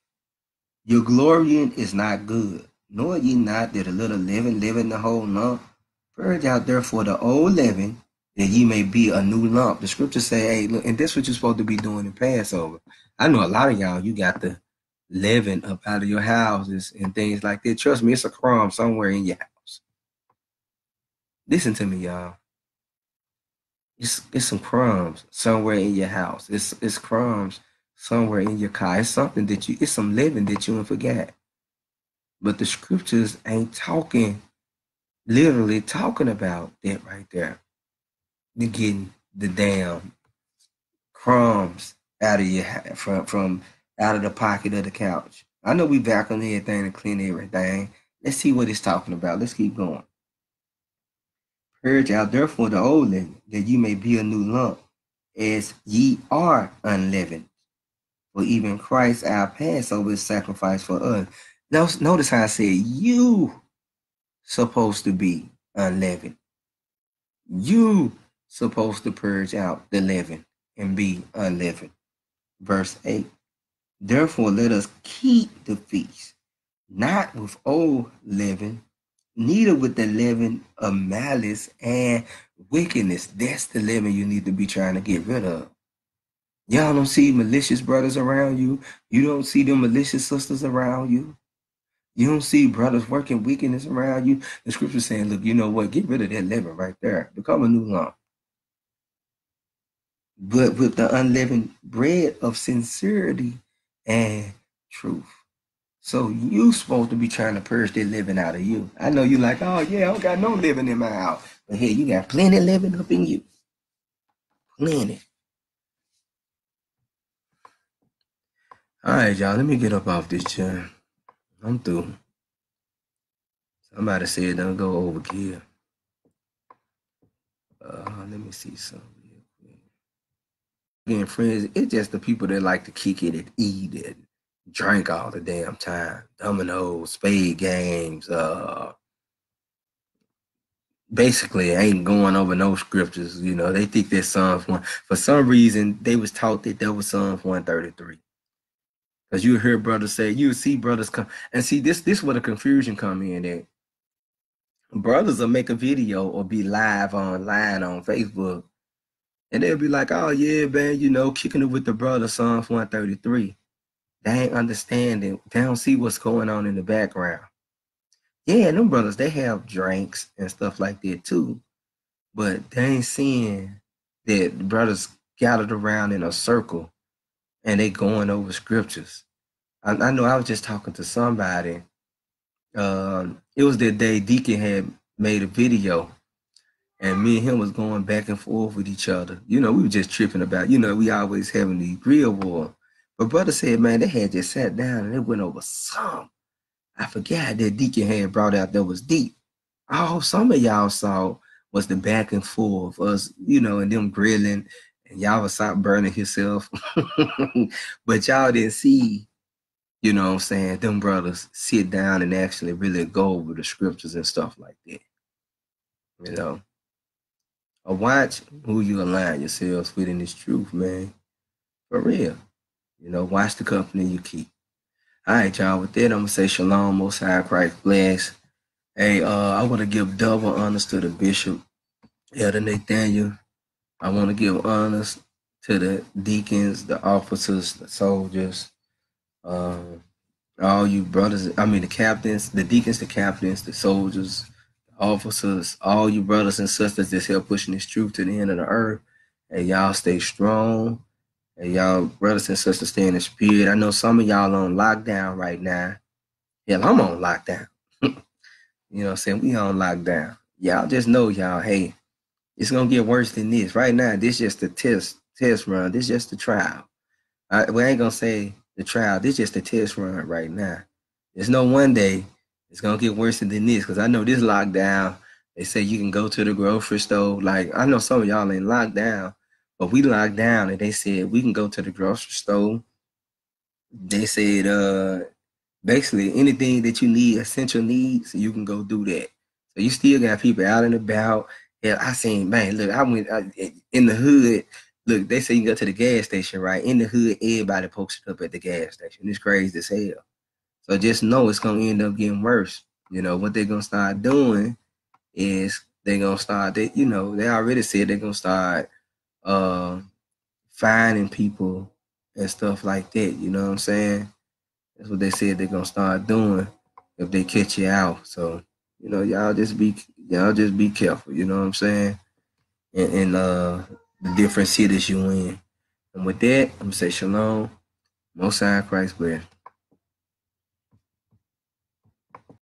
Your glorying is not good. Know ye not that a little living living the whole lump? Purge out therefore the old living, that ye may be a new lump. The scripture say, hey, look, and this what you're supposed to be doing in Passover. I know a lot of y'all, you got the living up out of your houses and things like that. Trust me, it's a crumb somewhere in your house. Listen to me, y'all. It's it's some crumbs somewhere in your house. It's it's crumbs somewhere in your car. It's something that you it's some living that you and forget. But the scriptures ain't talking literally talking about that right there. You're getting the damn crumbs out of your from from out of the pocket of the couch. I know we on everything to clean everything. Let's see what it's talking about. Let's keep going. Purge out therefore the old living, that you may be a new lump, as ye are unleavened. For even Christ our Passover is sacrificed for us. Now, Notice how I said you supposed to be unleavened. You supposed to purge out the leaven and be unleavened. Verse 8. Therefore, let us keep the feast, not with old leaven, neither with the leaven of malice and wickedness. That's the leaven you need to be trying to get rid of. Y'all don't see malicious brothers around you. You don't see them malicious sisters around you. You don't see brothers working wickedness around you. The scripture saying, look, you know what? Get rid of that leaven right there. Become a new lump but with the unleavened bread of sincerity and truth. So you supposed to be trying to purge that leaven out of you. I know you like, oh yeah, I don't got no leaven in my house. But here you got plenty leaven up in you. Plenty. All right, y'all. Let me get up off this chair. I'm through. Somebody said don't go overkill. Uh, let me see something real quick. Again, friends, it's just the people that like to kick it and eat it drink all the damn time. Dominoes, spade games, uh basically ain't going over no scriptures. You know, they think that Psalms one for some reason they was taught that that was Psalms 133. Because you hear brothers say, you see brothers come and see this this where the confusion come in that brothers will make a video or be live online on Facebook and they'll be like, oh yeah, man, you know, kicking it with the brother Psalms 133. They ain't understanding, they don't see what's going on in the background. Yeah, them brothers, they have drinks and stuff like that too. But they ain't seeing that brothers gathered around in a circle and they going over scriptures. I, I know I was just talking to somebody. Um, it was that day Deacon had made a video and me and him was going back and forth with each other. You know, we were just tripping about, you know, we always having the grill war. But brother said, man, they had just sat down and they went over some I forgot that Deacon had brought out that was deep. All some of y'all saw was the back and forth of us, you know, and them grilling, and y'all was out burning yourself. but y'all didn't see, you know what I'm saying, them brothers sit down and actually really go over the scriptures and stuff like that. You know. Or watch who you align yourselves with in this truth, man. For real. You know, watch the company you keep. All right, y'all. With that, I'm gonna say shalom, most high Christ bless. Hey, uh, I want to give double honors to the bishop, Elder Nathanyel. I want to give honors to the deacons, the officers, the soldiers, uh, all you brothers. I mean, the captains, the deacons, the captains, the soldiers, the officers, all you brothers and sisters that's help pushing this truth to the end of the earth. And y'all stay strong. And y'all brothers and sisters stay in the spirit. I know some of y'all on lockdown right now. Hell, I'm on lockdown. you know what I'm saying? We on lockdown. Y'all just know y'all, hey, it's gonna get worse than this. Right now, this just the test test run. This just the trial. I, we ain't gonna say the trial. This just the test run right now. There's no one day it's gonna get worse than this because I know this lockdown. They say you can go to the grocery store. Like I know some of y'all ain't locked down, but we locked down and they said we can go to the grocery store. They said uh basically anything that you need, essential needs, you can go do that. So you still got people out and about. Yeah, I seen man, look, I went I, in the hood. Look, they say you go to the gas station, right? In the hood, everybody posted up at the gas station. It's crazy as hell. So just know it's gonna end up getting worse. You know what they're gonna start doing is they're gonna start. They, you know, they already said they're gonna start uh, finding people and stuff like that. You know what I'm saying? That's what they said they're gonna start doing if they catch you out. So you know, y'all just be y'all just be careful. You know what I'm saying? And, in uh, the different cities you in. And with that, I'm gonna say shalom. Most High Christ bless.